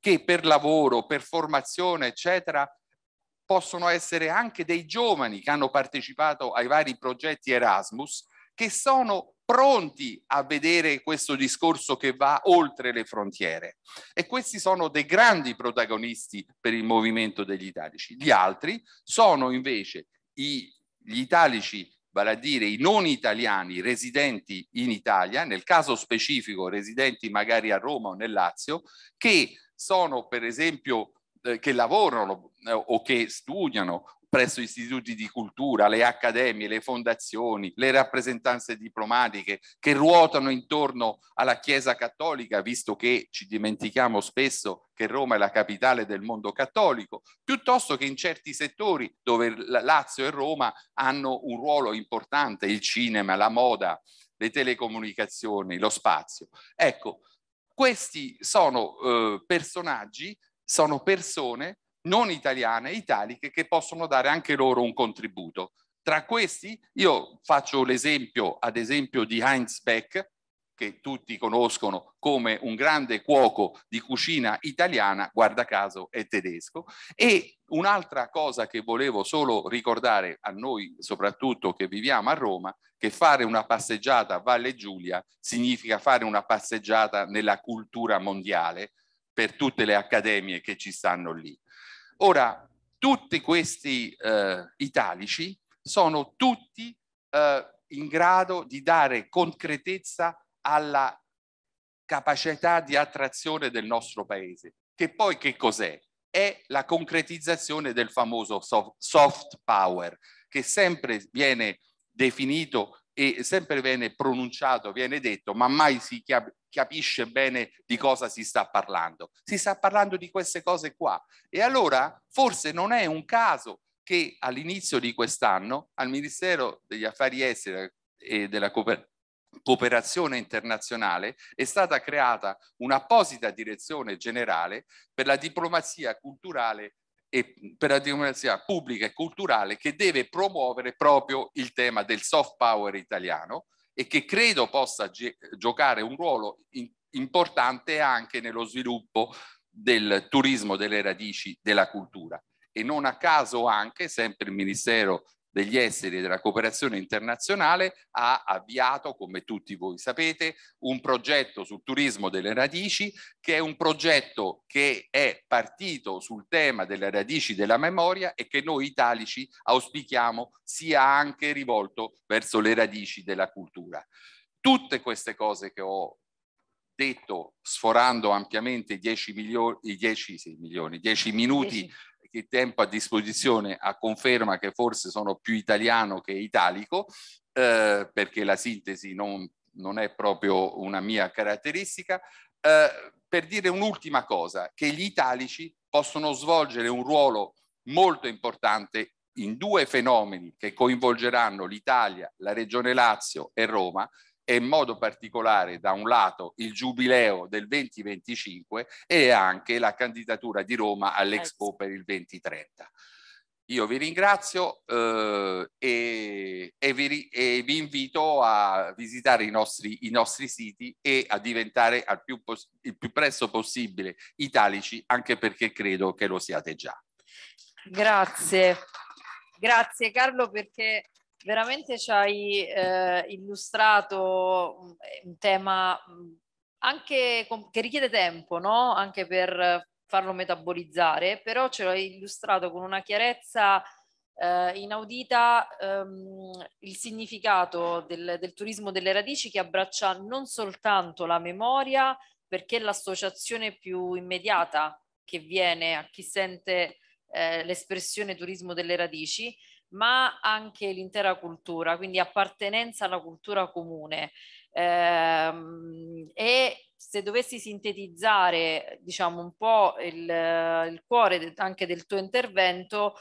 che per lavoro, per formazione, eccetera, possono essere anche dei giovani che hanno partecipato ai vari progetti Erasmus, che sono pronti a vedere questo discorso che va oltre le frontiere. E questi sono dei grandi protagonisti per il movimento degli italici. Gli altri sono invece i, gli italici vale a dire i non italiani residenti in Italia, nel caso specifico residenti magari a Roma o nel Lazio, che sono per esempio eh, che lavorano eh, o che studiano presso istituti di cultura, le accademie, le fondazioni, le rappresentanze diplomatiche che ruotano intorno alla Chiesa cattolica, visto che ci dimentichiamo spesso che Roma è la capitale del mondo cattolico, piuttosto che in certi settori dove Lazio e Roma hanno un ruolo importante, il cinema, la moda, le telecomunicazioni, lo spazio. Ecco, questi sono eh, personaggi sono persone non italiane, italiche, che possono dare anche loro un contributo. Tra questi io faccio l'esempio, ad esempio, di Heinz Beck, che tutti conoscono come un grande cuoco di cucina italiana, guarda caso è tedesco. E un'altra cosa che volevo solo ricordare a noi, soprattutto che viviamo a Roma, che fare una passeggiata a Valle Giulia significa fare una passeggiata nella cultura mondiale, per tutte le accademie che ci stanno lì. Ora, tutti questi eh, italici sono tutti eh, in grado di dare concretezza alla capacità di attrazione del nostro paese, che poi che cos'è? È la concretizzazione del famoso soft, power, che sempre viene definito e sempre viene pronunciato, viene detto, ma mai si capisce bene di cosa si sta parlando. Si sta parlando di queste cose qua. E allora forse non è un caso che all'inizio di quest'anno al Ministero degli Affari Esteri e della cooperazione internazionale è stata creata un'apposita direzione generale per la diplomazia culturale e per la diplomazia pubblica e culturale che deve promuovere proprio il tema del soft power italiano e che credo possa giocare un ruolo in importante anche nello sviluppo del turismo delle radici della cultura. E non a caso anche, sempre il Ministero degli esteri e della cooperazione internazionale ha avviato, come tutti voi sapete, un progetto sul turismo delle radici, che è un progetto che è partito sul tema delle radici della memoria e che noi italici auspichiamo sia anche rivolto verso le radici della cultura. Tutte queste cose che ho detto sforando ampiamente i 10 milioni, i 10, sì, milioni, 10 minuti 10 che tempo a disposizione a conferma che forse sono più italiano che italico, eh, perché la sintesi non, non, è proprio una mia caratteristica, eh, per dire un'ultima cosa, che gli italici possono svolgere un ruolo molto importante in due fenomeni che coinvolgeranno l'Italia, la Regione Lazio e Roma, e in modo particolare da un lato il giubileo del 2025 e anche la candidatura di Roma all'Expo per il 2030. Io vi ringrazio eh, e, e, vi, e, vi, invito a visitare i nostri, i nostri siti e a diventare al più il più presto possibile italici, anche perché credo che lo siate già. Grazie, grazie Carlo perché veramente ci hai eh, illustrato un, un tema anche che richiede tempo, no? Anche per farlo metabolizzare, però ce l'ho illustrato con una chiarezza eh, inaudita ehm, il significato del, del turismo delle radici che abbraccia non soltanto la memoria, perché è l'associazione più immediata che viene a chi sente eh, l'espressione turismo delle radici, ma anche l'intera cultura, quindi appartenenza alla cultura comune. Eh, e se dovessi sintetizzare diciamo un po' il, il cuore anche del tuo intervento,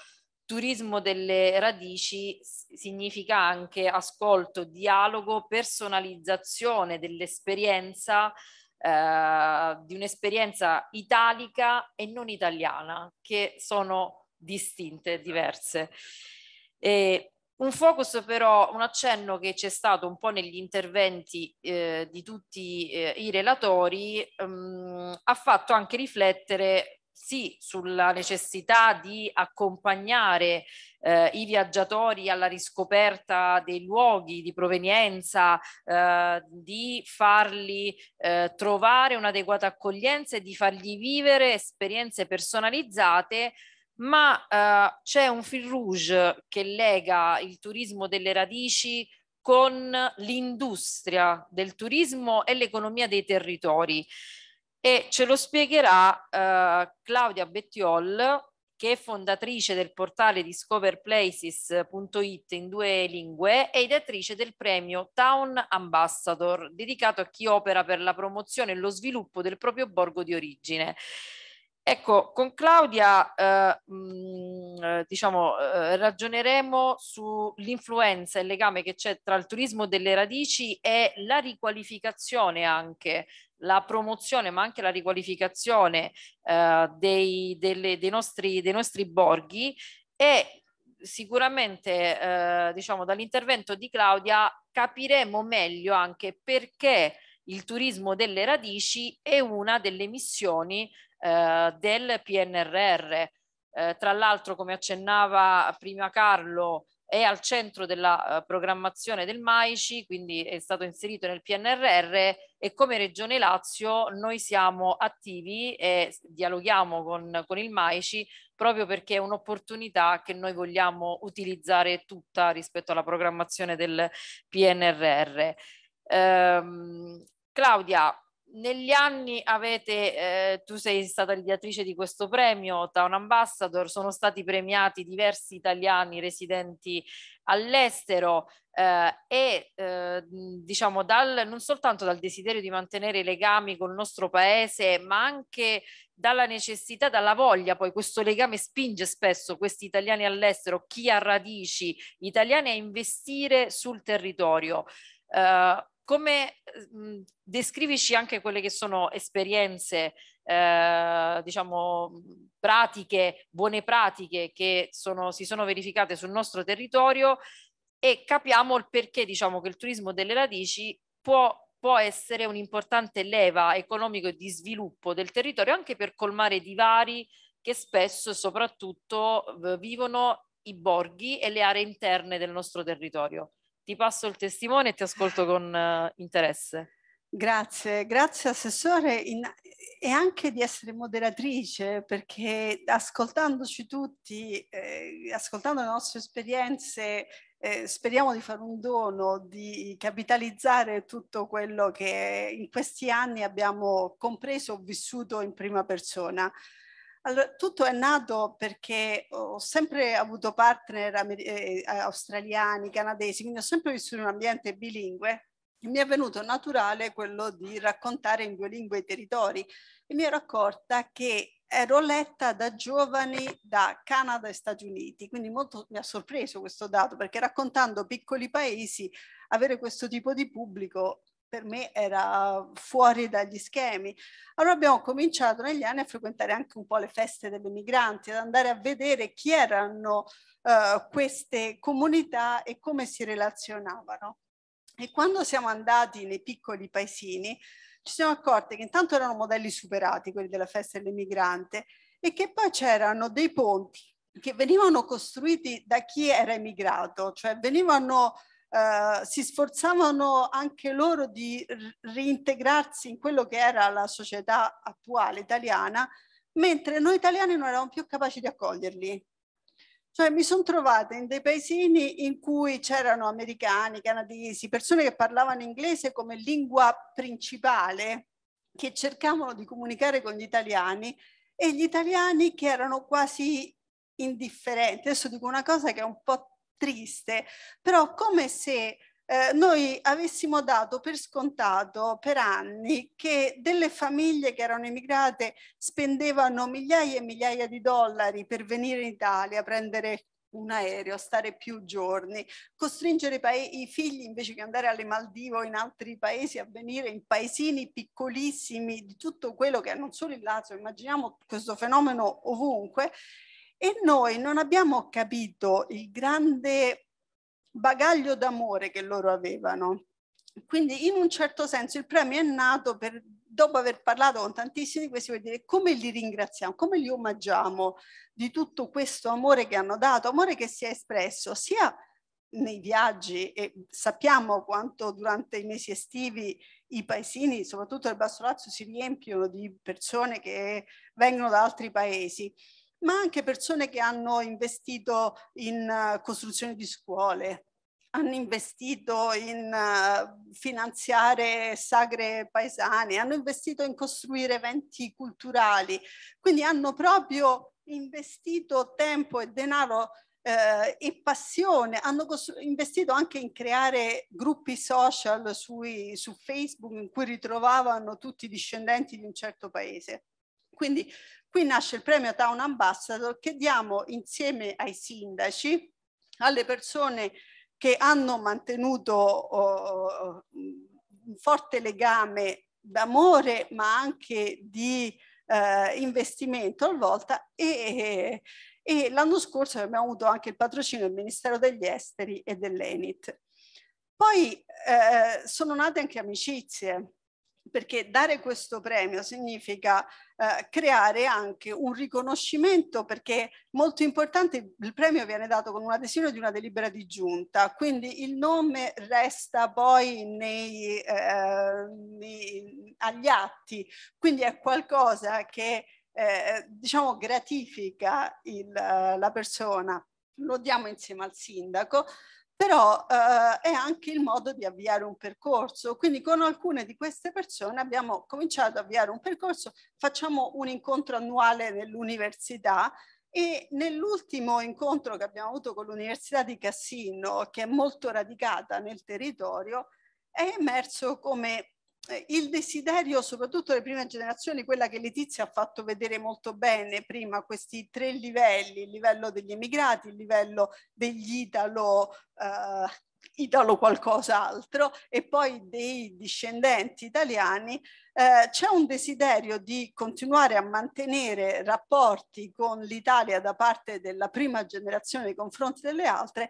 turismo delle radici significa anche ascolto, dialogo, personalizzazione dell'esperienza, eh, di un'esperienza italica e non italiana, che sono distinte, diverse. E un focus però, un accenno che c'è stato un po' negli interventi eh, di tutti eh, i relatori, ehm, ha fatto anche riflettere sì sulla necessità di accompagnare eh, i viaggiatori alla riscoperta dei luoghi di provenienza, eh, di farli eh, trovare un'adeguata accoglienza e di fargli vivere esperienze personalizzate ma eh, c'è un fil rouge che lega il turismo delle radici con l'industria del turismo e l'economia dei territori e ce lo spiegherà eh, Claudia Bettiol che è fondatrice del portale discoverplaces.it in due lingue e ideatrice del premio Town Ambassador dedicato a chi opera per la promozione e lo sviluppo del proprio borgo di origine. Ecco, con Claudia eh, mh, mm, eh, diciamo, eh, ragioneremo sull'influenza e il legame che c'è tra il turismo delle radici e la riqualificazione anche, la promozione ma anche la riqualificazione eh, dei, delle, dei, nostri, dei nostri borghi. E sicuramente eh, diciamo dall'intervento di Claudia capiremo meglio anche perché il turismo delle radici è una delle missioni eh, del PNRR. Eh, tra l'altro, come accennava prima Carlo, è al centro della uh, programmazione del MAICI, quindi è stato inserito nel PNRR e come Regione Lazio noi siamo attivi e dialoghiamo con, con il MAICI proprio perché è un'opportunità che noi vogliamo utilizzare tutta rispetto alla programmazione del PNRR. Ehm, Claudia, negli anni avete, eh, tu sei stata l'ideatrice di questo premio, Town Ambassador, sono stati premiati diversi italiani residenti all'estero eh, e eh, diciamo dal, non soltanto dal desiderio di mantenere i legami col nostro paese, ma anche dalla necessità, dalla voglia, poi questo legame spinge spesso questi italiani all'estero, chi ha radici italiane a investire sul territorio. Uh, come mh, descrivici anche quelle che sono esperienze, eh, diciamo, pratiche, buone pratiche che sono, si sono verificate sul nostro territorio e capiamo il perché diciamo che il turismo delle radici può, può essere un'importante leva economico e di sviluppo del territorio anche per colmare divari che spesso e soprattutto vivono i borghi e le aree interne del nostro territorio ti passo il testimone e ti ascolto con uh, interesse. Grazie, grazie Assessore in, e anche di essere moderatrice perché ascoltandoci tutti, eh, ascoltando le nostre esperienze, eh, speriamo di fare un dono, di capitalizzare tutto quello che in questi anni abbiamo compreso o vissuto in prima persona. Allora, tutto è nato perché ho sempre avuto partner eh, australiani, canadesi, quindi ho sempre vissuto in un ambiente bilingue. Mi è venuto naturale quello di raccontare in due lingue i territori e mi ero accorta che ero letta da giovani da Canada e Stati Uniti, quindi molto mi ha sorpreso questo dato perché raccontando piccoli paesi avere questo tipo di pubblico per me era fuori dagli schemi. Allora abbiamo cominciato negli anni a frequentare anche un po' le feste delle migranti, ad andare a vedere chi erano uh, queste comunità e come si relazionavano. E quando siamo andati nei piccoli paesini ci siamo accorti che intanto erano modelli superati, quelli della festa dell'emigrante, e che poi c'erano dei ponti che venivano costruiti da chi era emigrato, cioè venivano Uh, si sforzavano anche loro di reintegrarsi in quello che era la società attuale italiana, mentre noi italiani non eravamo più capaci di accoglierli. Cioè mi sono trovata in dei paesini in cui c'erano americani, canadesi, persone che parlavano inglese come lingua principale, che cercavano di comunicare con gli italiani e gli italiani che erano quasi indifferenti. Adesso dico una cosa che è un po' triste, però come se eh, noi avessimo dato per scontato per anni che delle famiglie che erano emigrate spendevano migliaia e migliaia di dollari per venire in Italia, prendere un aereo, stare più giorni, costringere i, i figli invece che andare alle Maldive o in altri paesi a venire in paesini piccolissimi di tutto quello che è non solo il Lazio, immaginiamo questo fenomeno ovunque e noi non abbiamo capito il grande bagaglio d'amore che loro avevano. Quindi in un certo senso il premio è nato per, dopo aver parlato con tantissimi di questi, vuol dire come li ringraziamo, come li omaggiamo di tutto questo amore che hanno dato, amore che si è espresso sia nei viaggi e sappiamo quanto durante i mesi estivi i paesini, soprattutto del Basso Lazio, si riempiono di persone che vengono da altri paesi, ma anche persone che hanno investito in uh, costruzione di scuole, hanno investito in uh, finanziare sagre paesane, hanno investito in costruire eventi culturali, quindi hanno proprio investito tempo e denaro eh, e passione, hanno investito anche in creare gruppi social sui, su Facebook in cui ritrovavano tutti i discendenti di un certo paese. Quindi qui nasce il premio Town Ambassador che diamo insieme ai sindaci, alle persone che hanno mantenuto oh, un forte legame d'amore ma anche di eh, investimento talvolta e, e l'anno scorso abbiamo avuto anche il patrocinio del Ministero degli Esteri e dell'Enit. Poi eh, sono nate anche amicizie perché dare questo premio significa eh, creare anche un riconoscimento perché molto importante il premio viene dato con un'adesione di una delibera di giunta quindi il nome resta poi nei, eh, nei, agli atti. Quindi è qualcosa che eh, diciamo gratifica il, la persona. Lo diamo insieme al sindaco però eh, è anche il modo di avviare un percorso. Quindi con alcune di queste persone abbiamo cominciato ad avviare un percorso, facciamo un incontro annuale nell'università e nell'ultimo incontro che abbiamo avuto con l'Università di Cassino, che è molto radicata nel territorio, è emerso come il desiderio, soprattutto delle prime generazioni, quella che Letizia ha fatto vedere molto bene prima, questi tre livelli, il livello degli emigrati, il livello degli italo, uh, italo qualcos'altro e poi dei discendenti italiani, eh, c'è un desiderio di continuare a mantenere rapporti con l'Italia da parte della prima generazione nei confronti delle altre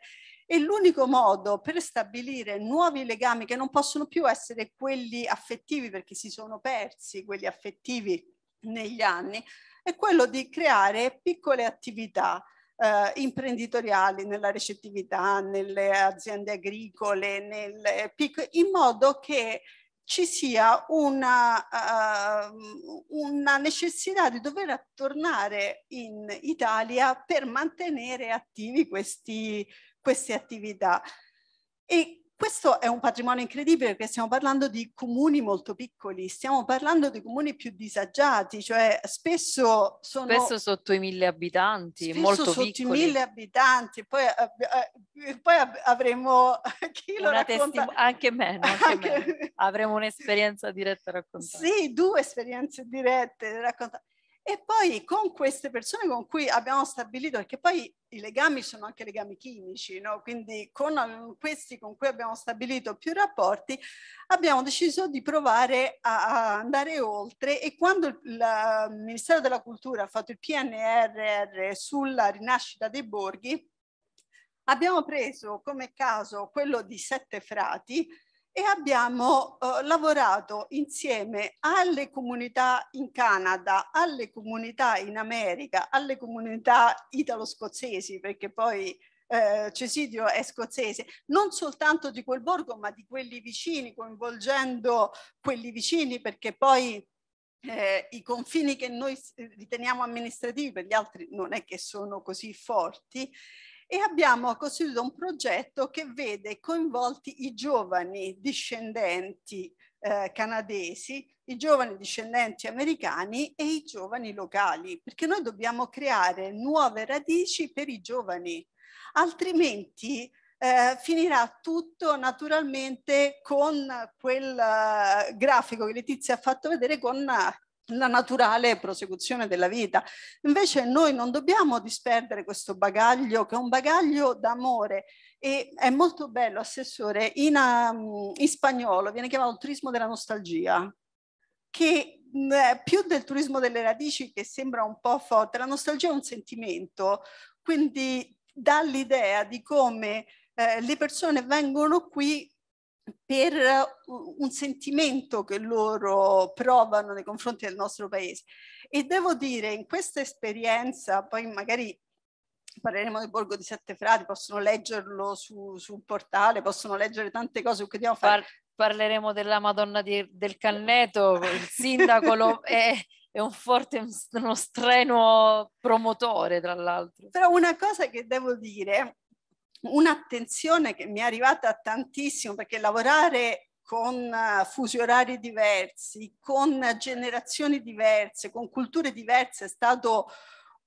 e l'unico modo per stabilire nuovi legami che non possono più essere quelli affettivi perché si sono persi quelli affettivi negli anni è quello di creare piccole attività eh, imprenditoriali nella recettività, nelle aziende agricole, nelle in modo che ci sia una, uh, una, necessità di dover tornare in Italia per mantenere attivi questi, queste attività. E questo è un patrimonio incredibile perché stiamo parlando di comuni molto piccoli, stiamo parlando di comuni più disagiati, cioè spesso sono... Spesso sotto i mille abitanti, molto sotto piccoli. i mille abitanti, poi, eh, eh poi avremo... Chi lo racconta? Anche meno, anche anche... meno. avremo un'esperienza diretta a raccontare. Sì, due esperienze dirette da raccontare. E poi con queste persone con cui abbiamo stabilito, perché poi i legami sono anche legami chimici, no? quindi con questi con cui abbiamo stabilito più rapporti, abbiamo deciso di provare a, andare oltre e quando il, Ministero della Cultura ha fatto il PNRR sulla rinascita dei borghi, abbiamo preso come caso quello di Sette Frati, e abbiamo eh, lavorato insieme alle comunità in Canada, alle comunità in America, alle comunità italo-scozzesi, perché poi eh, Cesidio è scozzese, non soltanto di quel borgo, ma di quelli vicini, coinvolgendo quelli vicini, perché poi eh, i confini che noi riteniamo amministrativi per gli altri non è che sono così forti e abbiamo costruito un progetto che vede coinvolti i giovani discendenti eh, canadesi, i giovani discendenti americani e i giovani locali, perché noi dobbiamo creare nuove radici per i giovani, altrimenti eh, finirà tutto naturalmente con quel uh, grafico che Letizia ha fatto vedere con uh, la naturale prosecuzione della vita. Invece noi non dobbiamo disperdere questo bagaglio che è un bagaglio d'amore e è molto bello, Assessore, in, um, in spagnolo viene chiamato turismo della nostalgia, che eh, più del turismo delle radici che sembra un po' forte, la nostalgia è un sentimento, quindi dà l'idea di come eh, le persone vengono qui per un sentimento che loro provano nei confronti del nostro paese. E devo dire, in questa esperienza, poi magari parleremo del Borgo di Sette Frati, possono leggerlo su, sul portale, possono leggere tante cose che dobbiamo fare. Par parleremo della Madonna di, del Canneto, il sindaco lo, è, è, un forte, uno strenuo promotore tra l'altro. Però una cosa che devo dire un'attenzione che mi è arrivata tantissimo perché lavorare con uh, fusi orari diversi, con generazioni diverse, con culture diverse è stato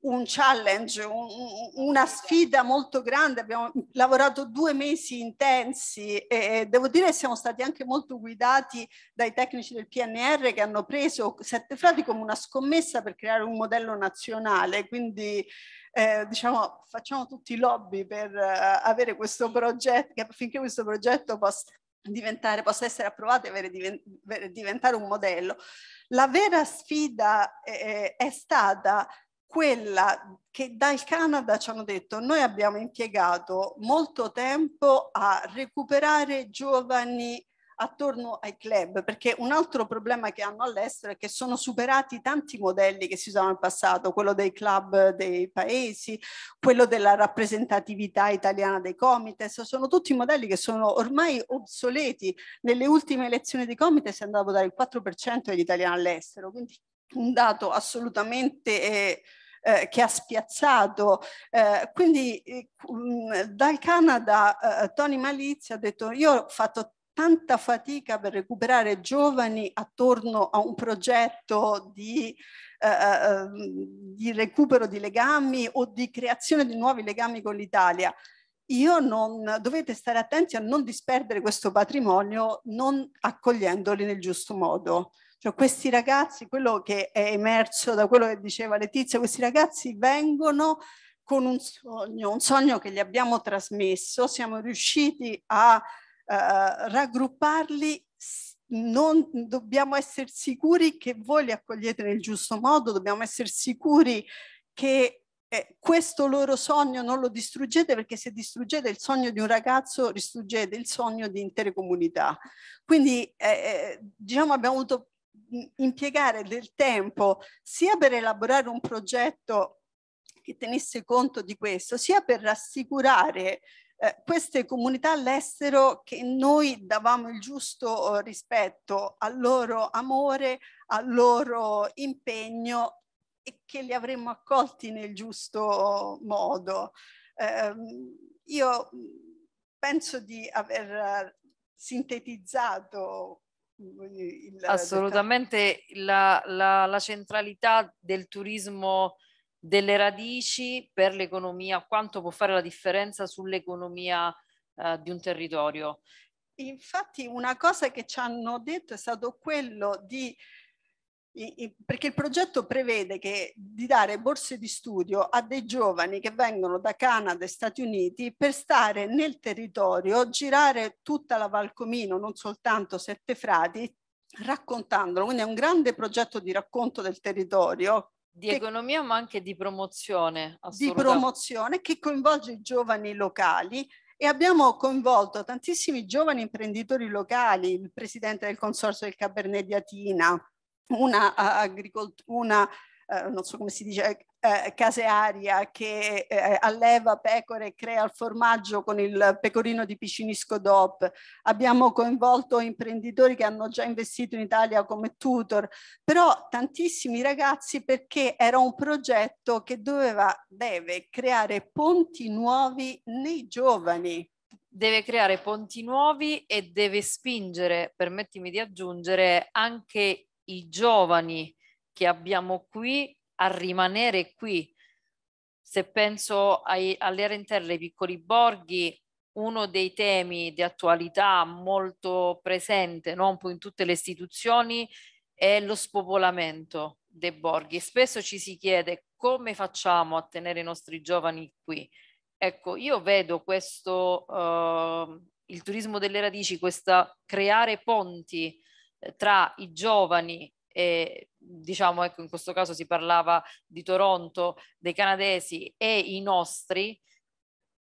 un challenge, un, una sfida molto grande. Abbiamo lavorato due mesi intensi e devo dire che siamo stati anche molto guidati dai tecnici del PNR che hanno preso Sette Frati come una scommessa per creare un modello nazionale. Quindi eh, diciamo, facciamo tutti i lobby per uh, avere questo progetto, affinché questo progetto possa diventare, possa essere approvato e avere, diventare un modello. La vera sfida eh, è stata quella che dal Canada ci hanno detto noi abbiamo impiegato molto tempo a recuperare giovani attorno ai club, perché un altro problema che hanno all'estero è che sono superati tanti modelli che si usavano nel passato, quello dei club dei paesi, quello della rappresentatività italiana dei comites, sono tutti modelli che sono ormai obsoleti. Nelle ultime elezioni di comites è andato a votare il 4% degli italiani all'estero, quindi un dato assolutamente... Eh, eh, che ha spiazzato. Eh, quindi eh, dal Canada eh, Tony Malizia ha detto io ho fatto tanta fatica per recuperare giovani attorno a un progetto di, eh, eh, ehm, di recupero di legami o di creazione di nuovi legami con l'Italia. Io non, dovete stare attenti a non disperdere questo patrimonio non accogliendoli nel giusto modo. Cioè, questi ragazzi, quello che è emerso da quello che diceva Letizia, questi ragazzi vengono con un sogno, un sogno che gli abbiamo trasmesso, siamo riusciti a raggrupparli non dobbiamo essere sicuri che voi li accogliete nel giusto modo, dobbiamo essere sicuri che eh, questo loro sogno non lo distruggete perché se distruggete il sogno di un ragazzo distruggete il sogno di intere comunità. Quindi eh, eh diciamo abbiamo avuto impiegare del tempo sia per elaborare un progetto che tenesse conto di questo, sia per rassicurare eh, queste comunità all'estero che noi davamo il giusto eh, rispetto al loro amore, al loro impegno e che li avremmo accolti nel giusto modo. Eh, io penso di aver sintetizzato il, assolutamente la, la, la centralità del turismo delle radici per l'economia, quanto può fare la differenza sull'economia eh, di un territorio. Infatti una cosa che ci hanno detto è stato quello di perché il progetto prevede che, di dare borse di studio a dei giovani che vengono da Canada e Stati Uniti per stare nel territorio, girare tutta la Valcomino, non soltanto Sette Frati, raccontandolo. Quindi è un grande progetto di racconto del territorio. Di che, economia ma anche di promozione. Di promozione che coinvolge i giovani locali e abbiamo coinvolto tantissimi giovani imprenditori locali, il presidente del consorzio del Cabernet di Atina, una, una eh, non so come si dice, eh, casearia che eh, alleva pecore e crea il formaggio con il pecorino di Picinisco DOP. Abbiamo coinvolto imprenditori che hanno già investito in Italia come tutor, però tantissimi ragazzi perché era un progetto che doveva, deve creare ponti nuovi nei giovani. Deve creare ponti nuovi e deve spingere, permettimi di aggiungere, anche i giovani che abbiamo qui a rimanere qui. Se penso alle aree interne, ai piccoli borghi, uno dei temi di attualità molto presente no? un po' in tutte le istituzioni è lo spopolamento dei borghi. Spesso ci si chiede come facciamo a tenere i nostri giovani qui. Ecco, io vedo questo, uh, il turismo delle radici, questa creare ponti eh, tra i giovani e diciamo ecco in questo caso si parlava di Toronto, dei canadesi e i nostri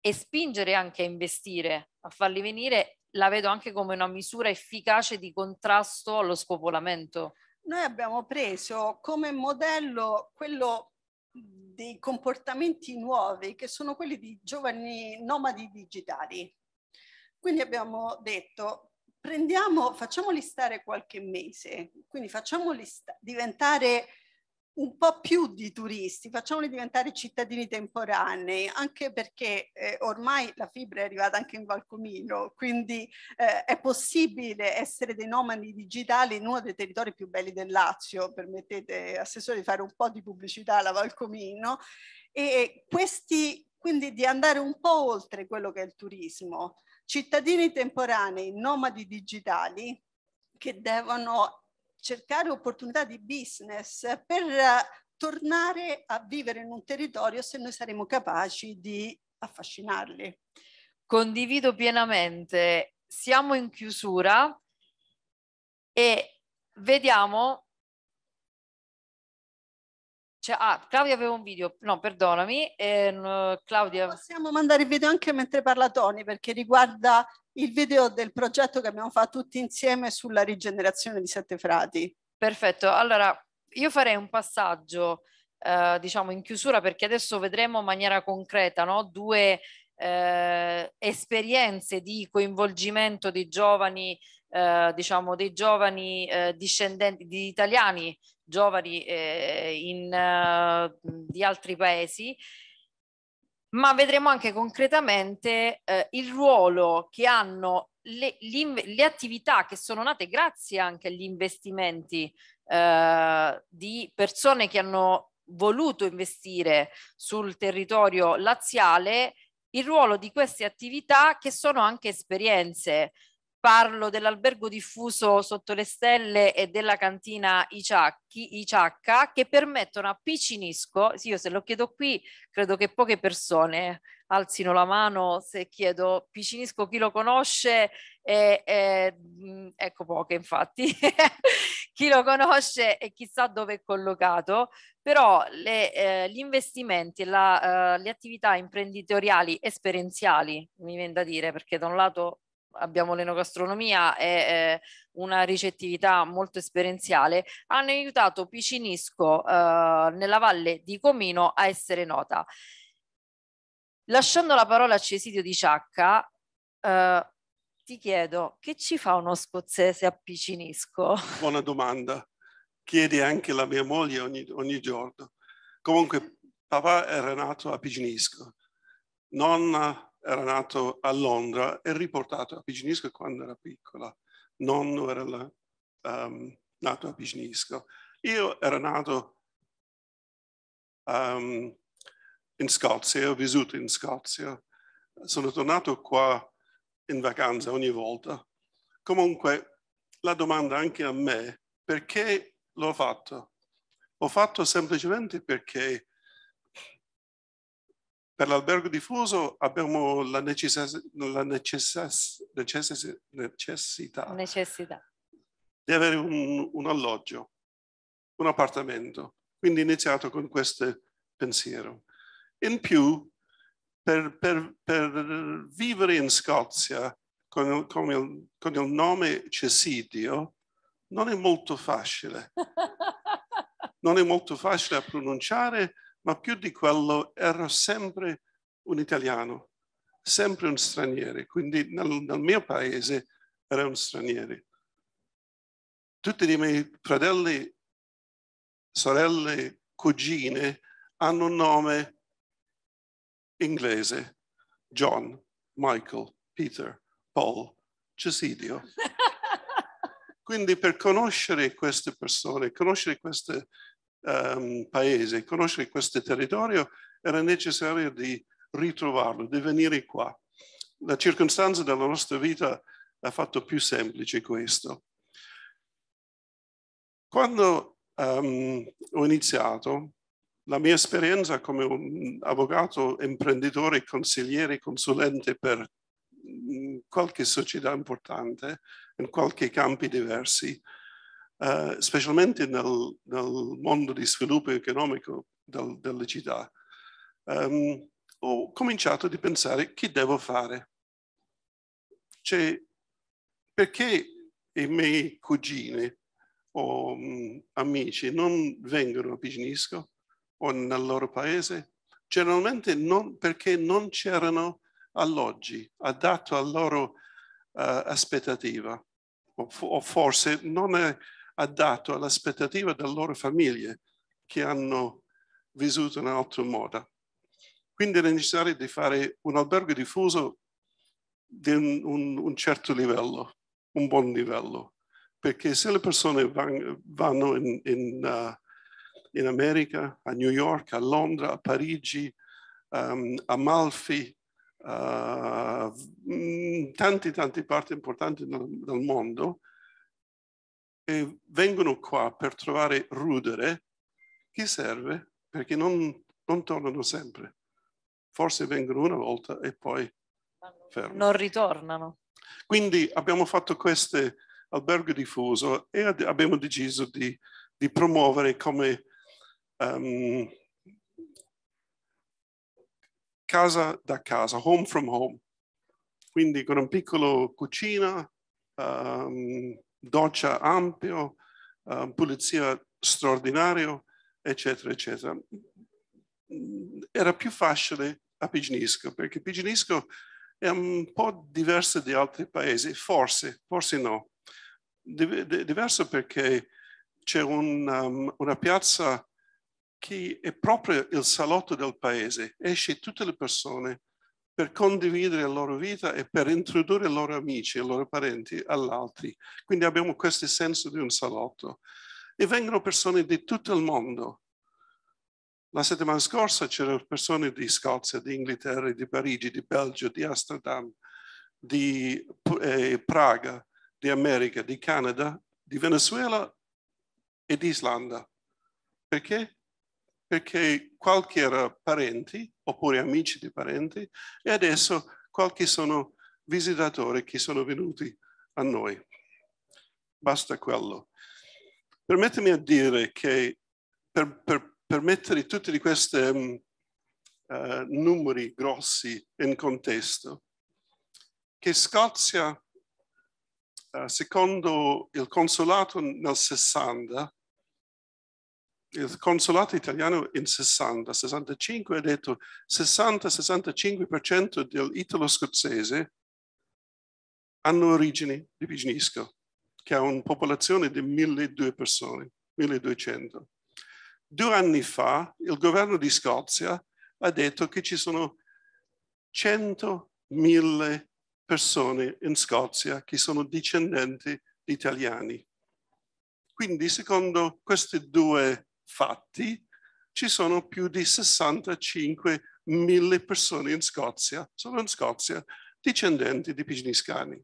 e spingere anche a investire, a farli venire, la vedo anche come una misura efficace di contrasto allo spopolamento. Noi abbiamo preso come modello quello dei comportamenti nuovi che sono quelli di giovani nomadi digitali. Quindi abbiamo detto prendiamo, facciamoli stare qualche mese, quindi facciamoli diventare un po' più di turisti, facciamoli diventare cittadini temporanei, anche perché eh, ormai la fibra è arrivata anche in Valcomino, quindi eh, è possibile essere dei nomadi digitali in uno dei territori più belli del Lazio, permettete assessore di fare un po' di pubblicità alla Valcomino, e questi, quindi di andare un po' oltre quello che è il turismo cittadini temporanei, nomadi digitali che devono cercare opportunità di business per tornare a vivere in un territorio se noi saremo capaci di affascinarli. Condivido pienamente, siamo in chiusura e vediamo cioè, ah, Claudia aveva un video, no, perdonami, eh, Claudia... Possiamo mandare il video anche mentre parla Tony, perché riguarda il video del progetto che abbiamo fatto tutti insieme sulla rigenerazione di Sette Frati. Perfetto, allora io farei un passaggio, eh, diciamo, in chiusura, perché adesso vedremo in maniera concreta, no? Due eh, esperienze di coinvolgimento dei giovani, eh, diciamo, dei giovani eh, discendenti di italiani giovani eh, in, uh, di altri paesi, ma vedremo anche concretamente eh, il ruolo che hanno le, le, attività che sono nate grazie anche agli investimenti eh, di persone che hanno voluto investire sul territorio laziale, il ruolo di queste attività che sono anche esperienze parlo dell'albergo diffuso sotto le stelle e della cantina Iciacchi, Iciacca che permettono a Picinisco, sì, io se lo chiedo qui credo che poche persone alzino la mano se chiedo Picinisco chi lo conosce e, e ecco poche infatti chi lo conosce e chissà dove è collocato però le, eh, gli investimenti la, uh, le attività imprenditoriali esperienziali mi viene da dire perché da un lato abbiamo l'enogastronomia e eh, una ricettività molto esperienziale, hanno aiutato Picinisco eh, nella valle di Comino a essere nota. Lasciando la parola a Cesidio di Ciacca, eh, ti chiedo, che ci fa uno scozzese a Picinisco? Buona domanda. Chiede anche la mia moglie ogni, ogni giorno. Comunque, papà era nato a Picinisco. Nonna era nato a Londra e riportato a Picinisco quando era piccola. Nonno era la, um, nato a Picinisco. Io ero nato um, in Scozia, ho vissuto in Scozia. Sono tornato qua in vacanza ogni volta. Comunque, la domanda anche a me, perché l'ho fatto? L'ho fatto semplicemente perché per l'albergo diffuso abbiamo la, necess- la necess- necess- necessità, necessità, di avere un, un, alloggio, un appartamento. Quindi iniziato con questo pensiero. In più, per, per, per vivere in Scozia con, con, il, con il nome Cesidio non è molto facile. Non è molto facile a pronunciare, ma più di quello ero sempre un italiano, sempre un straniero. Quindi nel, nel mio paese ero un straniero. Tutti i miei fratelli, sorelle, cugine hanno un nome inglese, John, Michael, Peter, Paul, Cesidio. Quindi per conoscere queste persone, conoscere questo um, paese, conoscere questo territorio, era necessario di ritrovarlo, di venire qua. La circostanza della nostra vita ha fatto più semplice questo. Quando um, ho iniziato, la mia esperienza come un avvocato, imprenditore, consigliere, consulente per mm, qualche società importante, in qualche campi diversi, uh, specialmente nel, nel, mondo di sviluppo economico del, delle città, um, ho cominciato a pensare che devo fare. Cioè, perché i miei cugini o um, amici non vengono a Piginisco o nel loro paese? Generalmente non, perché non c'erano alloggi adatto alla loro uh, aspettativa o, o, forse non è adatto all'aspettativa delle loro famiglie che hanno vissuto in altro modo. Quindi è necessario di fare un albergo diffuso di un, un, certo livello, un buon livello, perché se le persone van, vanno in, in, uh, in, America, a New York, a Londra, a Parigi, um, a Malfi, uh, in tanti tanti parti importanti del, del mondo, e vengono qua per trovare rudere, chi serve? Perché non, non tornano sempre forse vengono una volta e poi fermano. Non ritornano. Quindi abbiamo fatto questo albergo diffuso e abbiamo deciso di, di promuovere come um, casa da casa, home from home. Quindi con un piccolo cucina, um, doccia ampio, um, pulizia straordinario, eccetera, eccetera. Era più facile a Piginisco, perché Piginisco è un po' diverso di altri paesi, forse, forse no. diverso perché c'è un, um, una piazza che è proprio il salotto del paese, esce tutte le persone per condividere la loro vita e per introdurre i loro amici e i loro parenti all'altri. Quindi abbiamo questo senso di un salotto. E vengono persone di tutto il mondo la settimana scorsa c'erano persone di Scozia, di Inghilterra, di Parigi, di Belgio, di Amsterdam, di eh, Praga, di America, di Canada, di Venezuela e di Islanda. Perché? Perché qualche era parenti oppure amici di parenti e adesso qualche sono visitatori che sono venuti a noi. Basta quello. Permettimi a dire che per, per per mettere tutti questi um, uh, numeri grossi in contesto, che Scozia, uh, secondo il consolato nel 60, il consolato italiano in 60, 65 ha detto 60-65% dell'italo-scozzese hanno origini di Piginisco, che ha una popolazione di 1200 persone, 1200. Due anni fa il governo di Scozia ha detto che ci sono 100.000 persone in Scozia che sono discendenti di italiani. Quindi secondo questi due fatti ci sono più di 65.000 persone in Scozia, sono in Scozia, discendenti di piginiscani.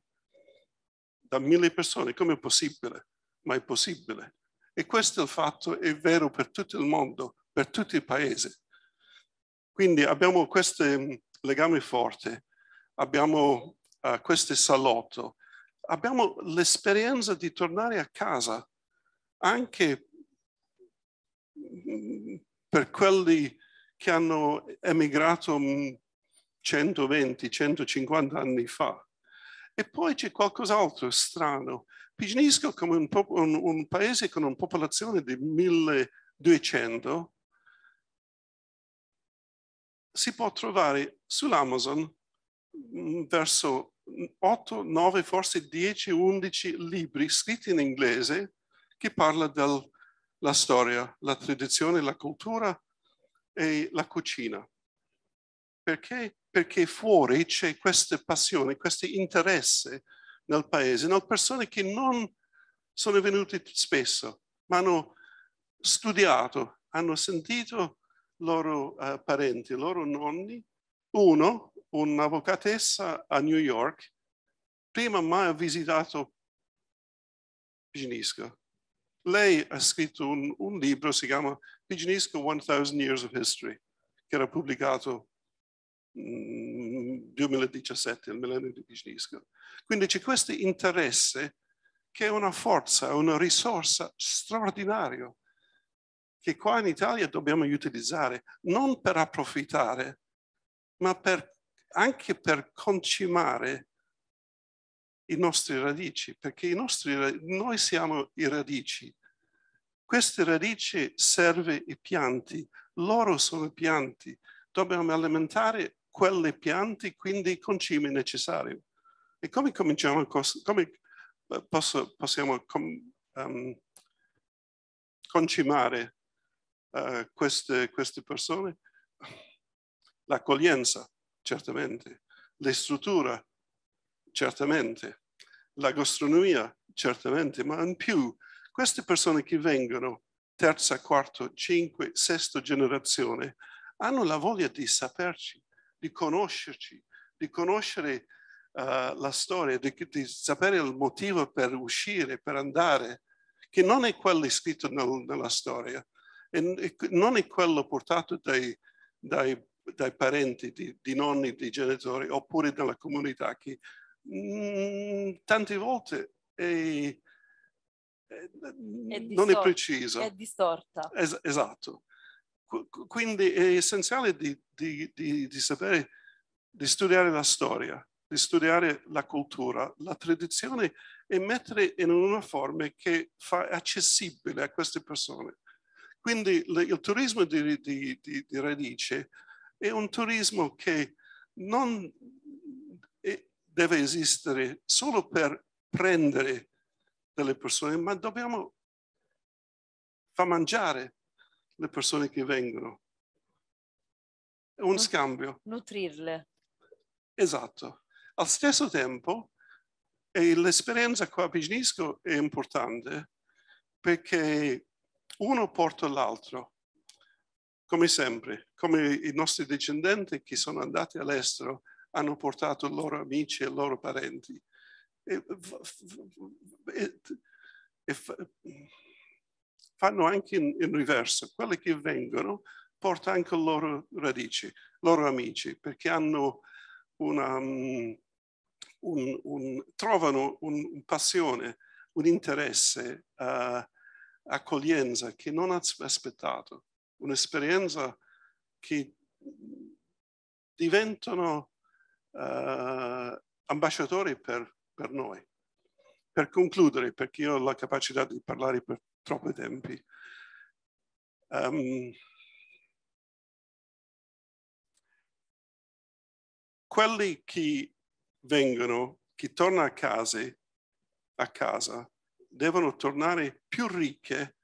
Da mille persone, come è possibile? Ma è possibile. E questo fatto è vero per tutto il mondo, per tutti i paesi. Quindi abbiamo questo mm, legame forte, abbiamo uh, questo salotto, abbiamo l'esperienza di tornare a casa anche per quelli che hanno emigrato 120, 150 anni fa. E poi c'è qualcos'altro strano. Piginisco come un, un, un, paese con una popolazione di 1200 si può trovare sull'Amazon mm, verso 8, 9, forse 10, 11 libri scritti in inglese che parla della storia, la tradizione, la cultura e la cucina. Perché? Perché fuori c'è questa passione, questo interesse nel paese, nelle persone che non sono venute spesso, ma hanno studiato, hanno sentito loro uh, parenti, loro nonni. Uno, un'avvocatessa a New York, prima mai ha visitato Piginisco. Lei ha scritto un, un libro, si chiama Piginisco 1000 Years of History, che era pubblicato nel 2017, il millennio di Piginisco. Quindi c'è questo interesse che è una forza, una risorsa straordinaria che qua in Italia dobbiamo utilizzare non per approfittare, ma per, anche per concimare i nostri radici, perché nostri, noi siamo i radici. Queste radici serve i pianti, loro sono i pianti. Dobbiamo alimentare quelle pianti, quindi i concimi necessari. E come cominciamo, come posso, possiamo um, concimare uh, queste, queste persone? L'accoglienza, certamente, le strutture, certamente, la gastronomia, certamente, ma in più queste persone che vengono terza, quarta, cinque, sesta generazione hanno la voglia di saperci, di conoscerci, di conoscere uh, la storia, di, di, sapere il motivo per uscire, per andare, che non è quello scritto nel, nella storia, e, non è quello portato dai, dai, dai parenti, di, di, nonni, di genitori, oppure dalla comunità, che mh, mm, tante volte è è non è preciso. È distorta. Es esatto. Qu quindi è essenziale di, di, di, di, sapere, di studiare la storia, di studiare la cultura, la tradizione e mettere in una forma che fa accessibile a queste persone. Quindi il turismo di, di, di, di radice è un turismo che non è, deve esistere solo per prendere delle persone, ma dobbiamo far mangiare le persone che vengono. È un scambio. Nutrirle. Esatto. Al stesso tempo, l'esperienza qua a Piginisco è importante perché uno porta l'altro, come sempre, come i nostri discendenti che sono andati all'estero hanno portato i loro amici e i loro parenti e, e, e fanno anche in, in riverso. Quelli che vengono portano anche le loro radici, loro amici, perché hanno una, um, un, un, trovano un, un, passione, un interesse, uh, accoglienza che non aspettato, un'esperienza che diventano uh, ambasciatori per per noi. Per concludere, perché io ho la capacità di parlare per troppi tempi, um, quelli che vengono, che tornano a casa, a casa, devono tornare più ricche,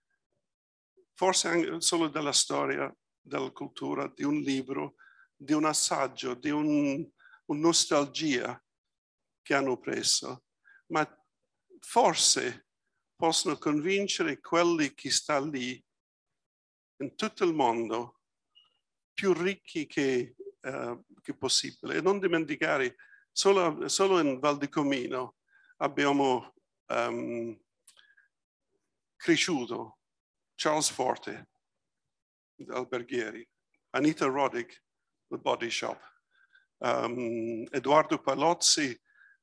forse anche solo della storia, della cultura, di un libro, di un assaggio, di un, un nostalgia che hanno preso, ma forse possono convincere quelli che stanno lì in tutto il mondo più ricchi che, uh, che possibile. E non dimenticare, solo, solo in Val di Comino abbiamo um, cresciuto Charles Forte, alberghieri, Anita Roddick, The Body Shop, um, Edoardo Palozzi,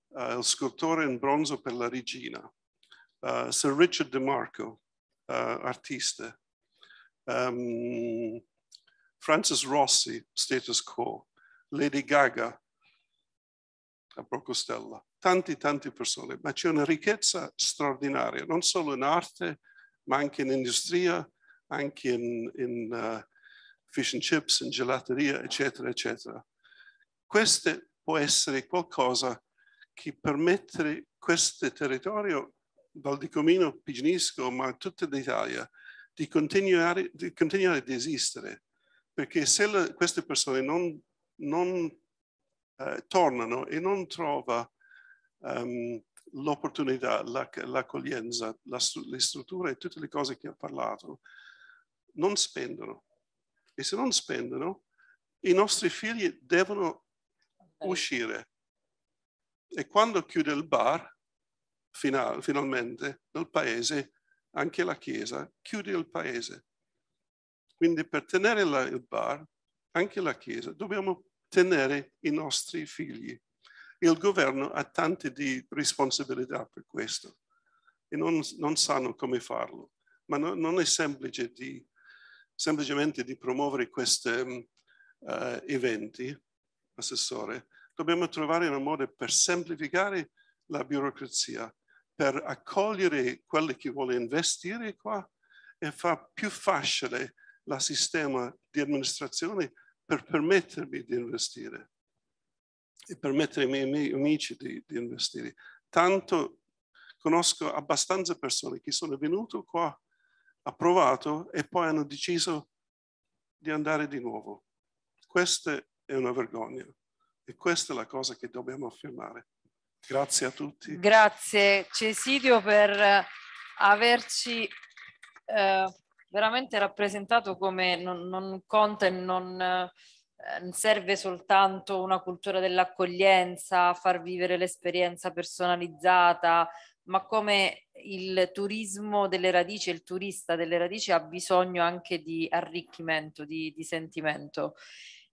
uh, il scultore in bronzo per la regina, uh, Sir Richard DeMarco, uh, artista, um, Francis Rossi, status quo, Lady Gaga, a Brocostella, tanti, tante persone, ma c'è una ricchezza straordinaria, non solo in arte, ma anche in industria, anche in, in uh, fish and chips, in gelateria, eccetera, eccetera. Questo può essere qualcosa che permette questo territorio, Valdicomino, Piginisco, ma tutta l'Italia, di continuare, di continuare ad esistere. Perché se le, queste persone non, non eh, tornano e non trovano um, l'opportunità, l'accoglienza, la, le strutture e tutte le cose che ho parlato, non spendono. E se non spendono, i nostri figli devono uscire. E quando chiude il bar, final, finalmente, nel paese, anche la chiesa chiude il paese. Quindi per tenere la, il bar, anche la chiesa, dobbiamo tenere i nostri figli. Il governo ha tante di responsabilità per questo e non, non sanno come farlo, ma no, non è semplice di, semplicemente di promuovere questi uh, eventi, assessore. Dobbiamo trovare un modo per semplificare la burocrazia, per accogliere quelli che vogliono investire qua e far più facile il sistema di amministrazione per permettermi di investire e permettere ai miei amici di, di investire. Tanto conosco abbastanza persone che sono venute qua, approvato e poi hanno deciso di andare di nuovo. Questa è una vergogna e questa è la cosa che dobbiamo affermare. Grazie a tutti. Grazie Cesidio per averci eh, veramente rappresentato come non, non conta e non eh, serve soltanto una cultura dell'accoglienza, far vivere l'esperienza personalizzata, ma come il turismo delle radici, il turista delle radici ha bisogno anche di arricchimento, di, di sentimento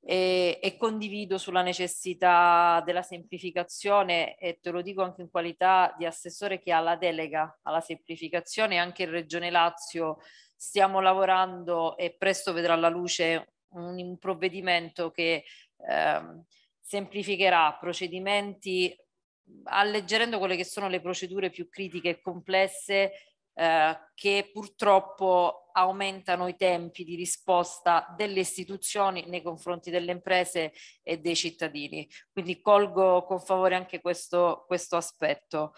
e, e, condivido sulla necessità della semplificazione e te lo dico anche in qualità di assessore che ha la delega alla semplificazione anche in Regione Lazio stiamo lavorando e presto vedrà la luce un, un provvedimento che eh, semplificherà procedimenti alleggerendo quelle che sono le procedure più critiche e complesse eh, che purtroppo aumentano i tempi di risposta delle istituzioni nei confronti delle imprese e dei cittadini. Quindi colgo con favore anche questo, questo aspetto.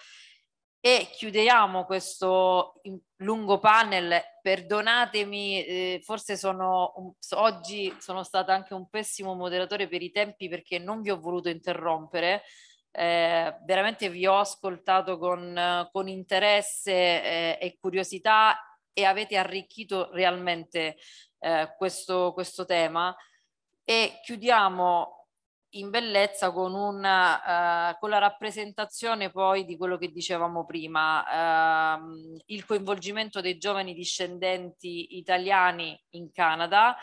E chiudiamo questo lungo panel, perdonatemi, eh, forse sono oggi sono stata anche un pessimo moderatore per i tempi perché non vi ho voluto interrompere, eh, veramente vi ho ascoltato con, con interesse eh, e curiosità e avete arricchito realmente eh, questo, questo tema. E chiudiamo in bellezza con, una, uh, con la rappresentazione poi di quello che dicevamo prima, uh, il coinvolgimento dei giovani discendenti italiani in Canada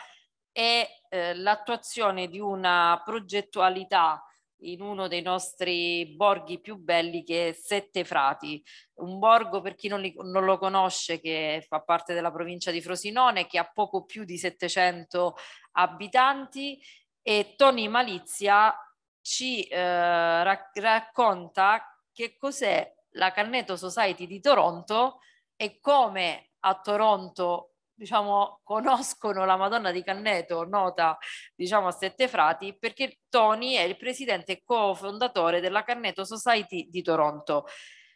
e uh, l'attuazione di una progettualità in uno dei nostri borghi più belli che è Sette Frati, un borgo per chi non, li, non, lo conosce che fa parte della provincia di Frosinone che ha poco più di 700 abitanti. E Tony Malizia ci eh, rac- racconta che cos'è la Canneto Society di Toronto e come a Toronto diciamo, conoscono la Madonna di Canneto, nota diciamo a Sette Frati, perché Tony è il presidente e cofondatore della Canneto Society di Toronto.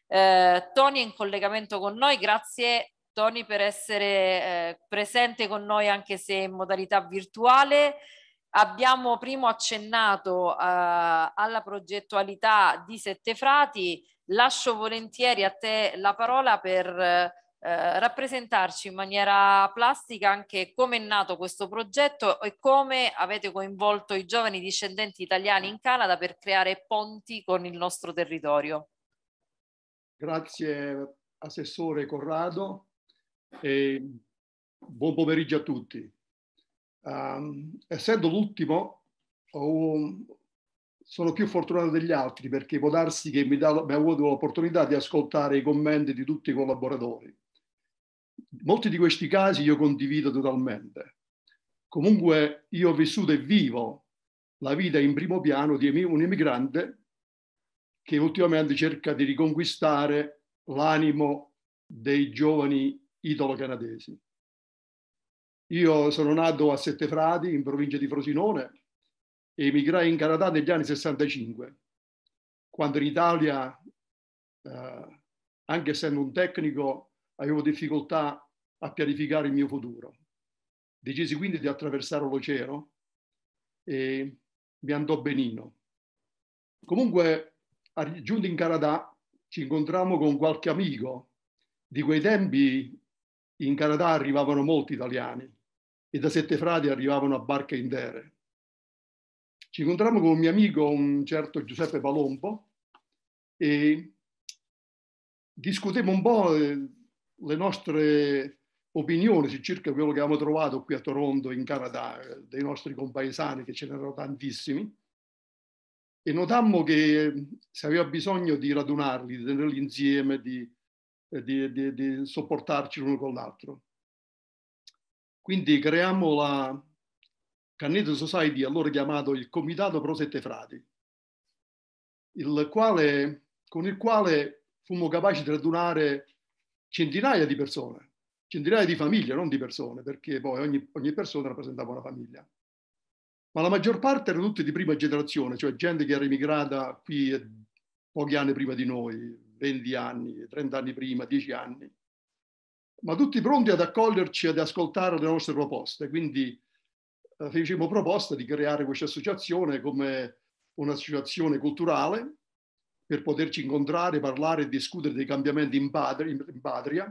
Eh, Tony è in collegamento con noi, grazie Tony per essere eh, presente con noi anche se in modalità virtuale. Abbiamo prima accennato eh, alla progettualità di Sette Frati, lascio volentieri a te la parola per eh, rappresentarci in maniera plastica anche come è nato questo progetto e come avete coinvolto i giovani discendenti italiani in Canada per creare ponti con il nostro territorio. Grazie Assessore Corrado. E buon pomeriggio a tutti. Um, essendo l'ultimo, ho, sono più fortunato degli altri perché può darsi che mi, da, mi ha avuto l'opportunità di ascoltare i commenti di tutti i collaboratori. Molti di questi casi io condivido totalmente. Comunque io ho vissuto e vivo la vita in primo piano di un immigrante che ultimamente cerca di riconquistare l'animo dei giovani italo-canadesi. Io sono nato a Sette Frati, in provincia di Frosinone, e emigrai in Canada negli anni 65, quando in Italia, eh, anche essendo un tecnico, avevo difficoltà a pianificare il mio futuro. Decisi quindi di attraversare l'oceano e mi andò benino. Comunque, giunti in Canada, ci incontrammo con qualche amico. Di quei tempi in Canada arrivavano molti italiani e da Sette Frati arrivavano a barche intere. Ci incontrammo con un mio amico, un certo Giuseppe Palombo, e discutemmo un po' eh, le nostre opinioni circa quello che abbiamo trovato qui a Toronto, in Canada, eh, dei nostri compaesani, che ce n'erano tantissimi, e notammo che si aveva bisogno di radunarli, di tenerli insieme, di, eh, di, di, di sopportarci l'uno con l'altro. Quindi creiamo la Canneto Society, allora chiamato il Comitato Pro Sette Frati, il quale, con il quale fummo capaci di radunare centinaia di persone, centinaia di famiglie, non di persone, perché poi ogni, ogni persona rappresentava una famiglia. Ma la maggior parte erano tutti di prima generazione, cioè gente che era immigrata qui pochi anni prima di noi, 20 anni, 30 anni prima, 10 anni ma tutti pronti ad accoglierci e ad ascoltare le nostre proposte. Quindi eh, fecimo proposta di creare questa associazione come un'associazione culturale per poterci incontrare, parlare e discutere dei cambiamenti in patria, in patria.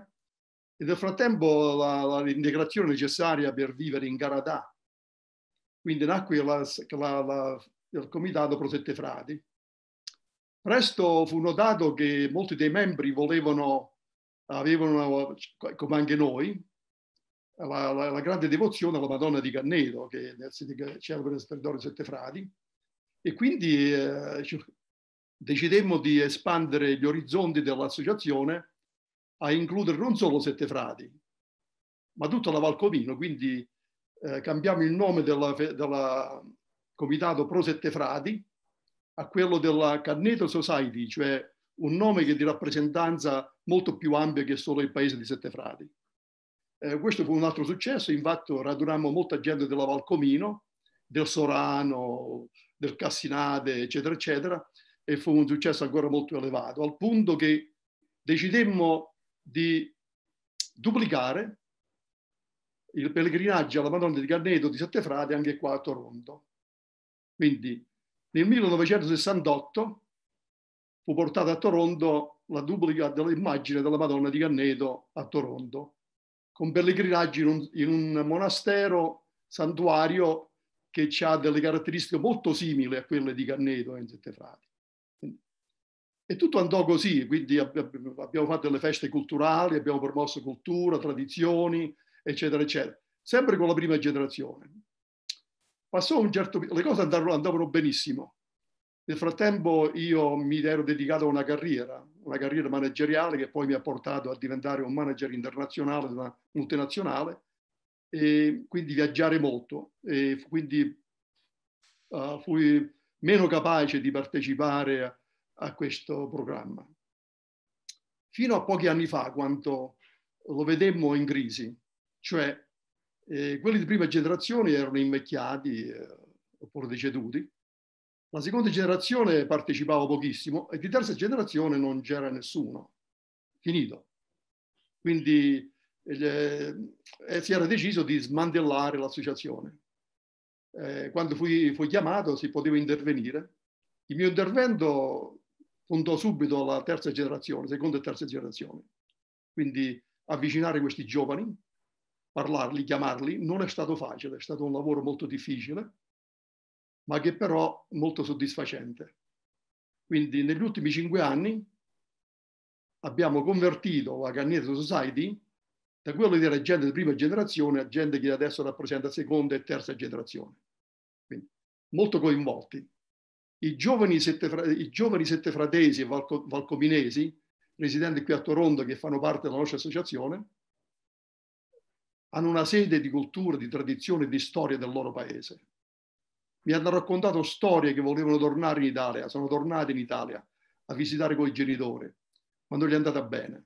e nel frattempo la, la, l'integrazione necessaria per vivere in Canada. Quindi nacque la, la, il comitato Pro Sette Frati. Presto fu notato che molti dei membri volevano avevano, come anche noi, la, la, la, grande devozione alla Madonna di Canneto, che nel il territorio Sette Frati, e quindi eh, decidemmo di espandere gli orizzonti dell'associazione a includere non solo Sette Frati, ma tutta la Valcomino, quindi eh, cambiamo il nome della Comitato Pro Sette Frati a quello della Canneto Society, cioè un nome che di rappresentanza molto più ampia che solo il paese di Sette Frati. Eh, questo fu un altro successo, infatti radunammo molta gente della Valcomino, del Sorano, del Cassinade, eccetera, eccetera, e fu un successo ancora molto elevato, al punto che decidemmo di duplicare il pellegrinaggio alla Madonna di Carneto di Sette Frati anche qua a Toronto. Quindi nel 1968 fu portata a Toronto la duplica dell'immagine della Madonna di Canneto a Toronto, con pellegrinaggi in in un monastero santuario che ha delle caratteristiche molto simili a quelle di Canneto in Sette Frati. E tutto andò così, quindi abbiamo fatto delle feste culturali, abbiamo promosso cultura, tradizioni, eccetera, eccetera, sempre con la prima generazione. Passò un certo... le cose andavano, benissimo. Nel frattempo io mi ero dedicato a una carriera, una carriera manageriale che poi mi ha portato a diventare un manager internazionale una multinazionale e quindi viaggiare molto e quindi uh, fui meno capace di partecipare a, a, questo programma. Fino a pochi anni fa, quando lo vedemmo in crisi, cioè eh, quelli di prima generazione erano invecchiati eh, oppure deceduti la seconda generazione partecipava pochissimo e di terza generazione non c'era nessuno. Finito. Quindi eh, si era deciso di smantellare l'associazione. Eh, quando fui, fui, chiamato si poteva intervenire. Il mio intervento puntò subito alla terza generazione, seconda e terza generazione. Quindi avvicinare questi giovani, parlarli, chiamarli, non è stato facile, è stato un lavoro molto difficile ma che però molto soddisfacente. Quindi negli ultimi cinque anni abbiamo convertito la Canneto Society da quello di era gente di prima generazione a gente che adesso rappresenta seconda e terza generazione. Quindi, molto coinvolti. I giovani, sette, i giovani settefratesi e valco, valcominesi, residenti qui a Toronto che fanno parte della nostra associazione, hanno una sede di cultura, di tradizione, di storia del loro paese. Mi hanno raccontato storie che volevano tornare in Italia, sono tornati in Italia a visitare con i genitori, quando gli è andata bene.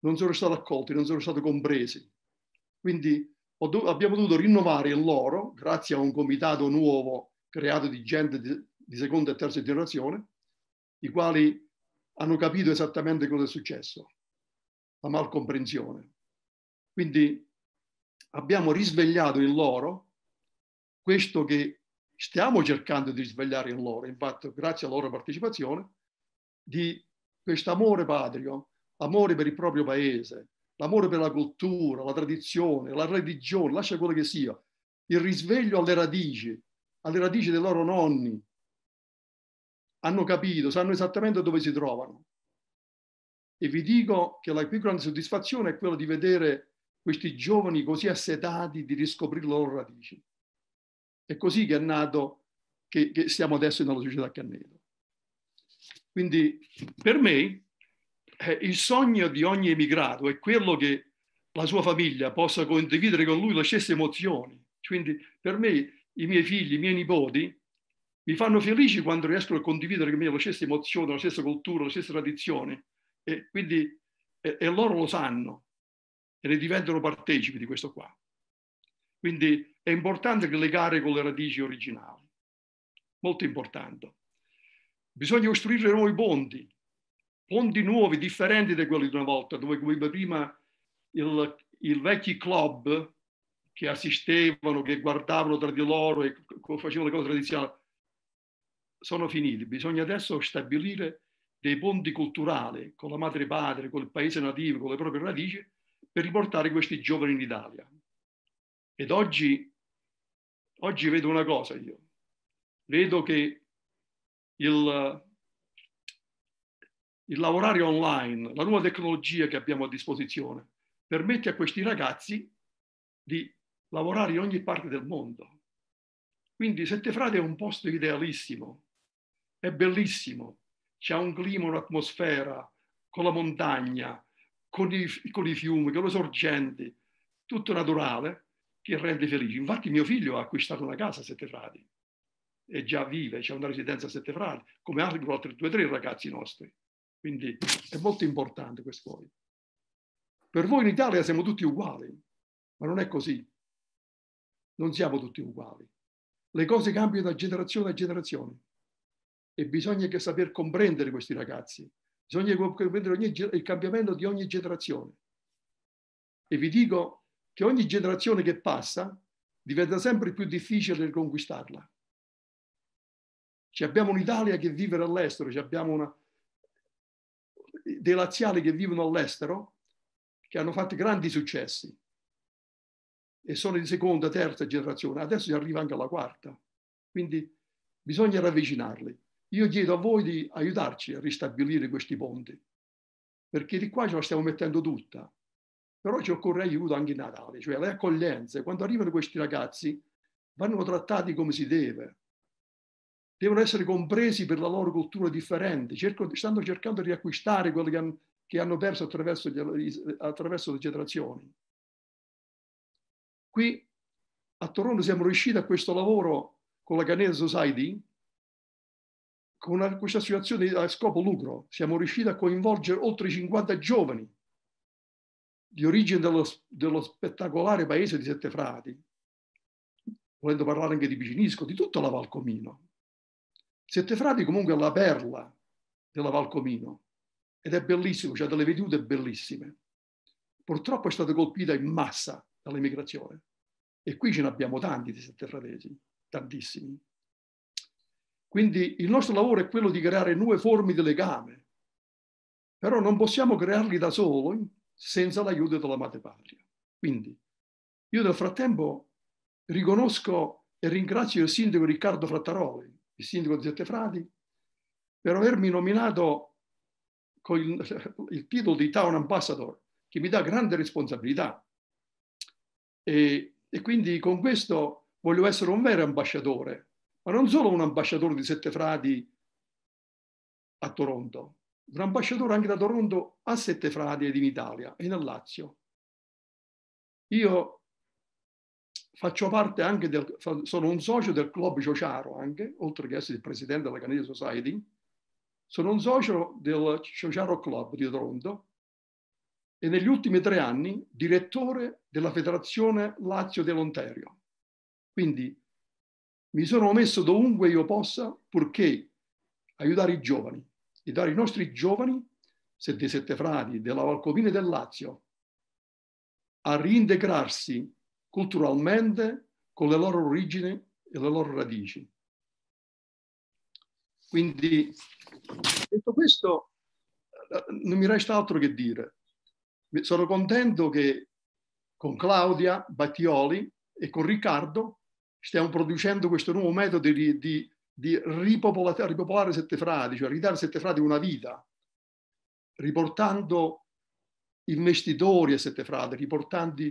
Non sono stati accolti, non sono stati compresi. Quindi abbiamo dovuto rinnovare in loro, grazie a un comitato nuovo creato di gente di, seconda e terza generazione, i quali hanno capito esattamente cosa è successo, la malcomprensione. Quindi abbiamo risvegliato in loro questo che stiamo cercando di risvegliare in loro, infatti grazie alla loro partecipazione, di questo amore patrio, amore per il proprio paese, l'amore per la cultura, la tradizione, la religione, lascia quello che sia, il risveglio alle radici, alle radici dei loro nonni. Hanno capito, sanno esattamente dove si trovano. E vi dico che la più grande soddisfazione è quella di vedere questi giovani così assetati di riscoprire le loro radici. È così che è nato, che, che siamo adesso nella società Cannedo. Quindi per me eh, il sogno di ogni emigrato è quello che la sua famiglia possa condividere con lui le stesse emozioni. Quindi per me i miei figli, i miei nipoti mi fanno felici quando riescono a condividere con me le stesse emozioni, la stessa cultura, le stesse tradizioni. E quindi e, e loro lo sanno e ne diventano partecipi di questo qua. Quindi è importante legare con le radici originali, molto importante. Bisogna costruire nuovi ponti, ponti nuovi, differenti da quelli di una volta, dove come prima il, il vecchi club che assistevano, che guardavano tra di loro e facevano le cose tradizionali, sono finiti. Bisogna adesso stabilire dei ponti culturali con la madre padre, con il paese nativo, con le proprie radici, per riportare questi giovani in Italia. Ed oggi, oggi vedo una cosa io, vedo che il, il lavorare online, la nuova tecnologia che abbiamo a disposizione, permette a questi ragazzi di lavorare in ogni parte del mondo. Quindi Sette Frati è un posto idealissimo, è bellissimo, c'è un clima, un'atmosfera con la montagna, con i, con i fiumi, con le sorgenti, tutto naturale che rende felici. Infatti mio figlio ha acquistato una casa a Sette Frati e già vive, c'è una residenza a Sette Frati, come altri due o tre ragazzi nostri. Quindi è molto importante questo poi. Per voi in Italia siamo tutti uguali, ma non è così. Non siamo tutti uguali. Le cose cambiano da generazione a generazione e bisogna che saper comprendere questi ragazzi. Bisogna comprendere ogni, il cambiamento di ogni generazione. E vi dico che ogni generazione che passa diventa sempre più difficile conquistarla. Ci abbiamo un'Italia che vive all'estero, ci abbiamo una, dei laziali che vivono all'estero che hanno fatto grandi successi e sono di seconda, terza generazione, adesso si arriva anche alla quarta. Quindi bisogna ravvicinarli. Io chiedo a voi di aiutarci a ristabilire questi ponti, perché di qua ce la stiamo mettendo tutta. Però ci occorre aiuto anche in Natale, cioè le accoglienze. Quando arrivano questi ragazzi vanno trattati come si deve, devono essere compresi per la loro cultura differente, Cerco, stanno cercando di riacquistare quello che hanno, che hanno perso attraverso, gli, attraverso le generazioni. Qui a Toronto siamo riusciti a questo lavoro con la Canadian Society, con una, questa situazione a scopo lucro, siamo riusciti a coinvolgere oltre 50 giovani di origine dello, dello spettacolare paese di Sette Frati, volendo parlare anche di Picinisco, di tutta la Valcomino. Sette Frati comunque è la perla della Valcomino ed è bellissimo, c'è delle vedute bellissime. Purtroppo è stata colpita in massa dall'immigrazione e qui ce ne abbiamo tanti di Sette Fratesi, tantissimi. Quindi il nostro lavoro è quello di creare nuove forme di legame, però non possiamo crearli da solo senza l'aiuto della madre patria. Quindi io nel frattempo riconosco e ringrazio il sindaco Riccardo Frattaroli il sindaco di Sette Frati, per avermi nominato con il, il titolo di Town Ambassador che mi dà grande responsabilità. E, e quindi con questo voglio essere un vero ambasciatore, ma non solo un ambasciatore di Sette Frati a Toronto, un ambasciatore anche da Toronto a Sette Frati ed in Italia e nel Lazio. Io faccio parte anche del, sono un socio del club Ciociaro anche, oltre che essere il presidente della Canadian Society, sono un socio del Ciociaro Club di Toronto e negli ultimi tre anni direttore della Federazione Lazio dell'Ontario. Quindi mi sono messo dovunque io possa purché aiutare i giovani, aiutare i nostri giovani, dei Sette Frati, della Valcovina e del Lazio, a reintegrarsi culturalmente con le loro origini e le loro radici. Quindi, detto questo, non mi resta altro che dire. Sono contento che con Claudia Battioli e con Riccardo stiamo producendo questo nuovo metodo di, di, di ripopolare, Sette Frati, cioè ridare Sette Frati una vita, riportando investitori a Sette Frati, riportando,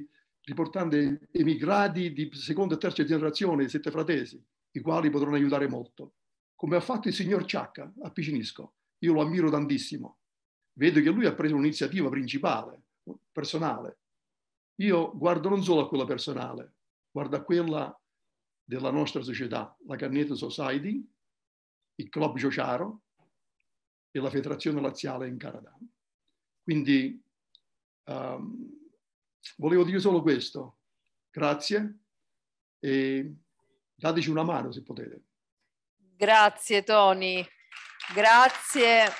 riportando emigrati di seconda e terza generazione di Sette Fratesi, i quali potranno aiutare molto. Come ha fatto il signor Ciacca a Picinisco. Io lo ammiro tantissimo. Vedo che lui ha preso un'iniziativa principale, personale. Io guardo non solo a quella personale, guardo a quella della nostra società, la Carneta Society, il Club Giociaro e la Federazione Laziale in Canada. Quindi Um, volevo dire solo questo. Grazie e dateci una mano se potete. Grazie Tony, grazie.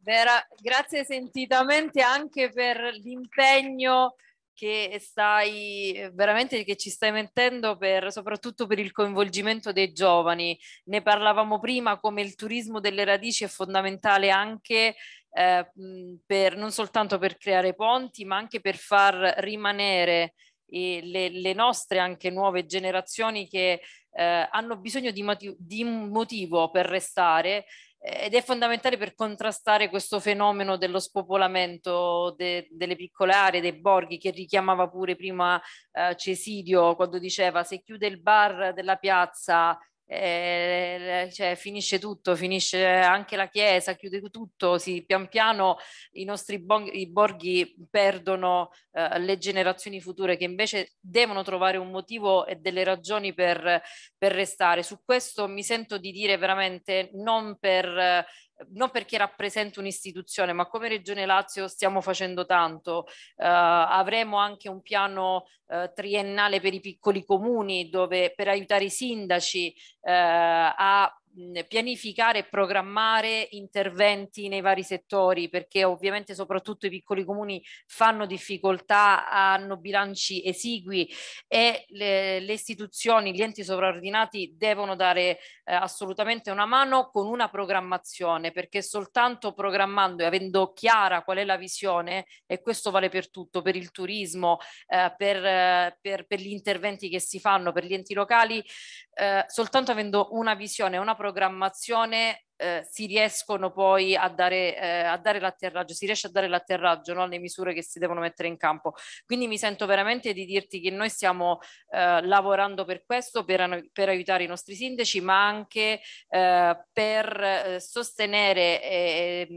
Vera, grazie sentitamente anche per l'impegno che stai veramente che ci stai mettendo per, soprattutto per il coinvolgimento dei giovani. Ne parlavamo prima come il turismo delle radici è fondamentale anche eh, per, non soltanto per creare ponti, ma anche per far rimanere eh, le, le, nostre anche nuove generazioni che eh, hanno bisogno di, motivo, di motivo per restare ed è fondamentale per contrastare questo fenomeno dello spopolamento de, delle piccole aree, dei borghi, che richiamava pure prima eh, Cesidio quando diceva se chiude il bar della piazza eh, cioè, finisce tutto, finisce anche la chiesa, chiude tutto, si, pian piano i nostri bon- i borghi perdono eh, le generazioni future che invece devono trovare un motivo e delle ragioni per, per restare. Su questo mi sento di dire veramente non per non perché rappresento un'istituzione, ma come Regione Lazio stiamo facendo tanto. Uh, avremo anche un piano uh, triennale per i piccoli comuni dove per aiutare i sindaci uh, a pianificare e programmare interventi nei vari settori perché ovviamente soprattutto i piccoli comuni fanno difficoltà, hanno bilanci esigui e le, le istituzioni, gli enti sovraordinati devono dare eh, assolutamente una mano con una programmazione perché soltanto programmando e avendo chiara qual è la visione e questo vale per tutto, per il turismo, eh, per, eh, per, per, gli interventi che si fanno, per gli enti locali, eh, soltanto avendo una visione, una programmazione eh, si riescono poi a dare, eh, a dare l'atterraggio, si riesce a dare l'atterraggio no? alle misure che si devono mettere in campo. Quindi mi sento veramente di dirti che noi stiamo eh, lavorando per questo, per, per, aiutare i nostri sindaci, ma anche eh, per eh, sostenere eh,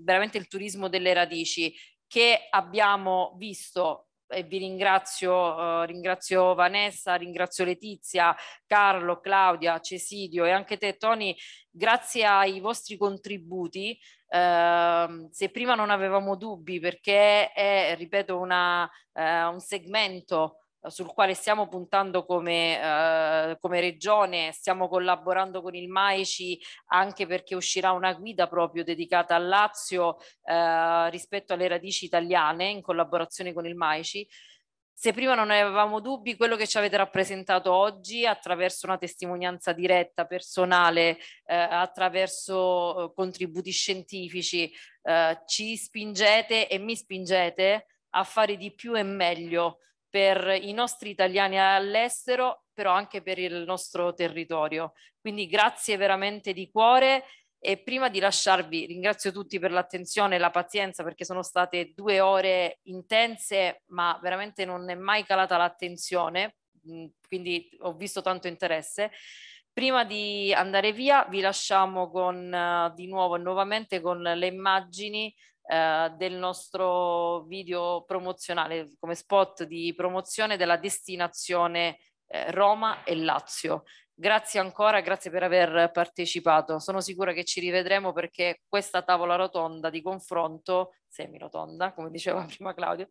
veramente il turismo delle radici che abbiamo visto e vi ringrazio, uh, ringrazio Vanessa, ringrazio Letizia, Carlo, Claudia, Cesidio e anche te Tony, grazie ai vostri contributi, uh, se prima non avevamo dubbi perché è, ripeto, una, uh, un segmento sul quale stiamo puntando come, eh, come, regione, stiamo collaborando con il MAICI anche perché uscirà una guida proprio dedicata al Lazio eh, rispetto alle radici italiane in collaborazione con il MAICI. Se prima non avevamo dubbi, quello che ci avete rappresentato oggi attraverso una testimonianza diretta, personale, eh, attraverso eh, contributi scientifici, eh, ci spingete e mi spingete a fare di più e meglio per i nostri italiani all'estero, però anche per il nostro territorio. Quindi grazie veramente di cuore E prima di lasciarvi, ringrazio tutti per l'attenzione e la pazienza perché sono state due ore intense, ma veramente non è mai calata l'attenzione, quindi ho visto tanto interesse. Prima di andare via vi lasciamo con, uh, di nuovo nuovamente con le immagini uh, del nostro video promozionale come spot di promozione della destinazione uh, Roma e Lazio. Grazie ancora, grazie per aver partecipato. Sono sicura che ci rivedremo perché questa tavola rotonda di confronto, semi-rotonda, come diceva prima Claudio,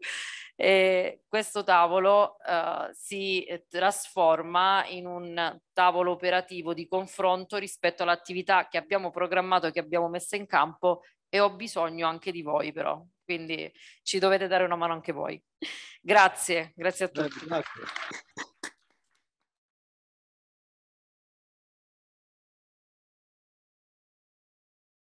eh, questo tavolo eh, si trasforma in un tavolo operativo di confronto rispetto all'attività che abbiamo programmato e che abbiamo messo in campo e ho bisogno anche di voi però, quindi ci dovete dare una mano anche voi. Grazie, grazie a tutti. Grazie.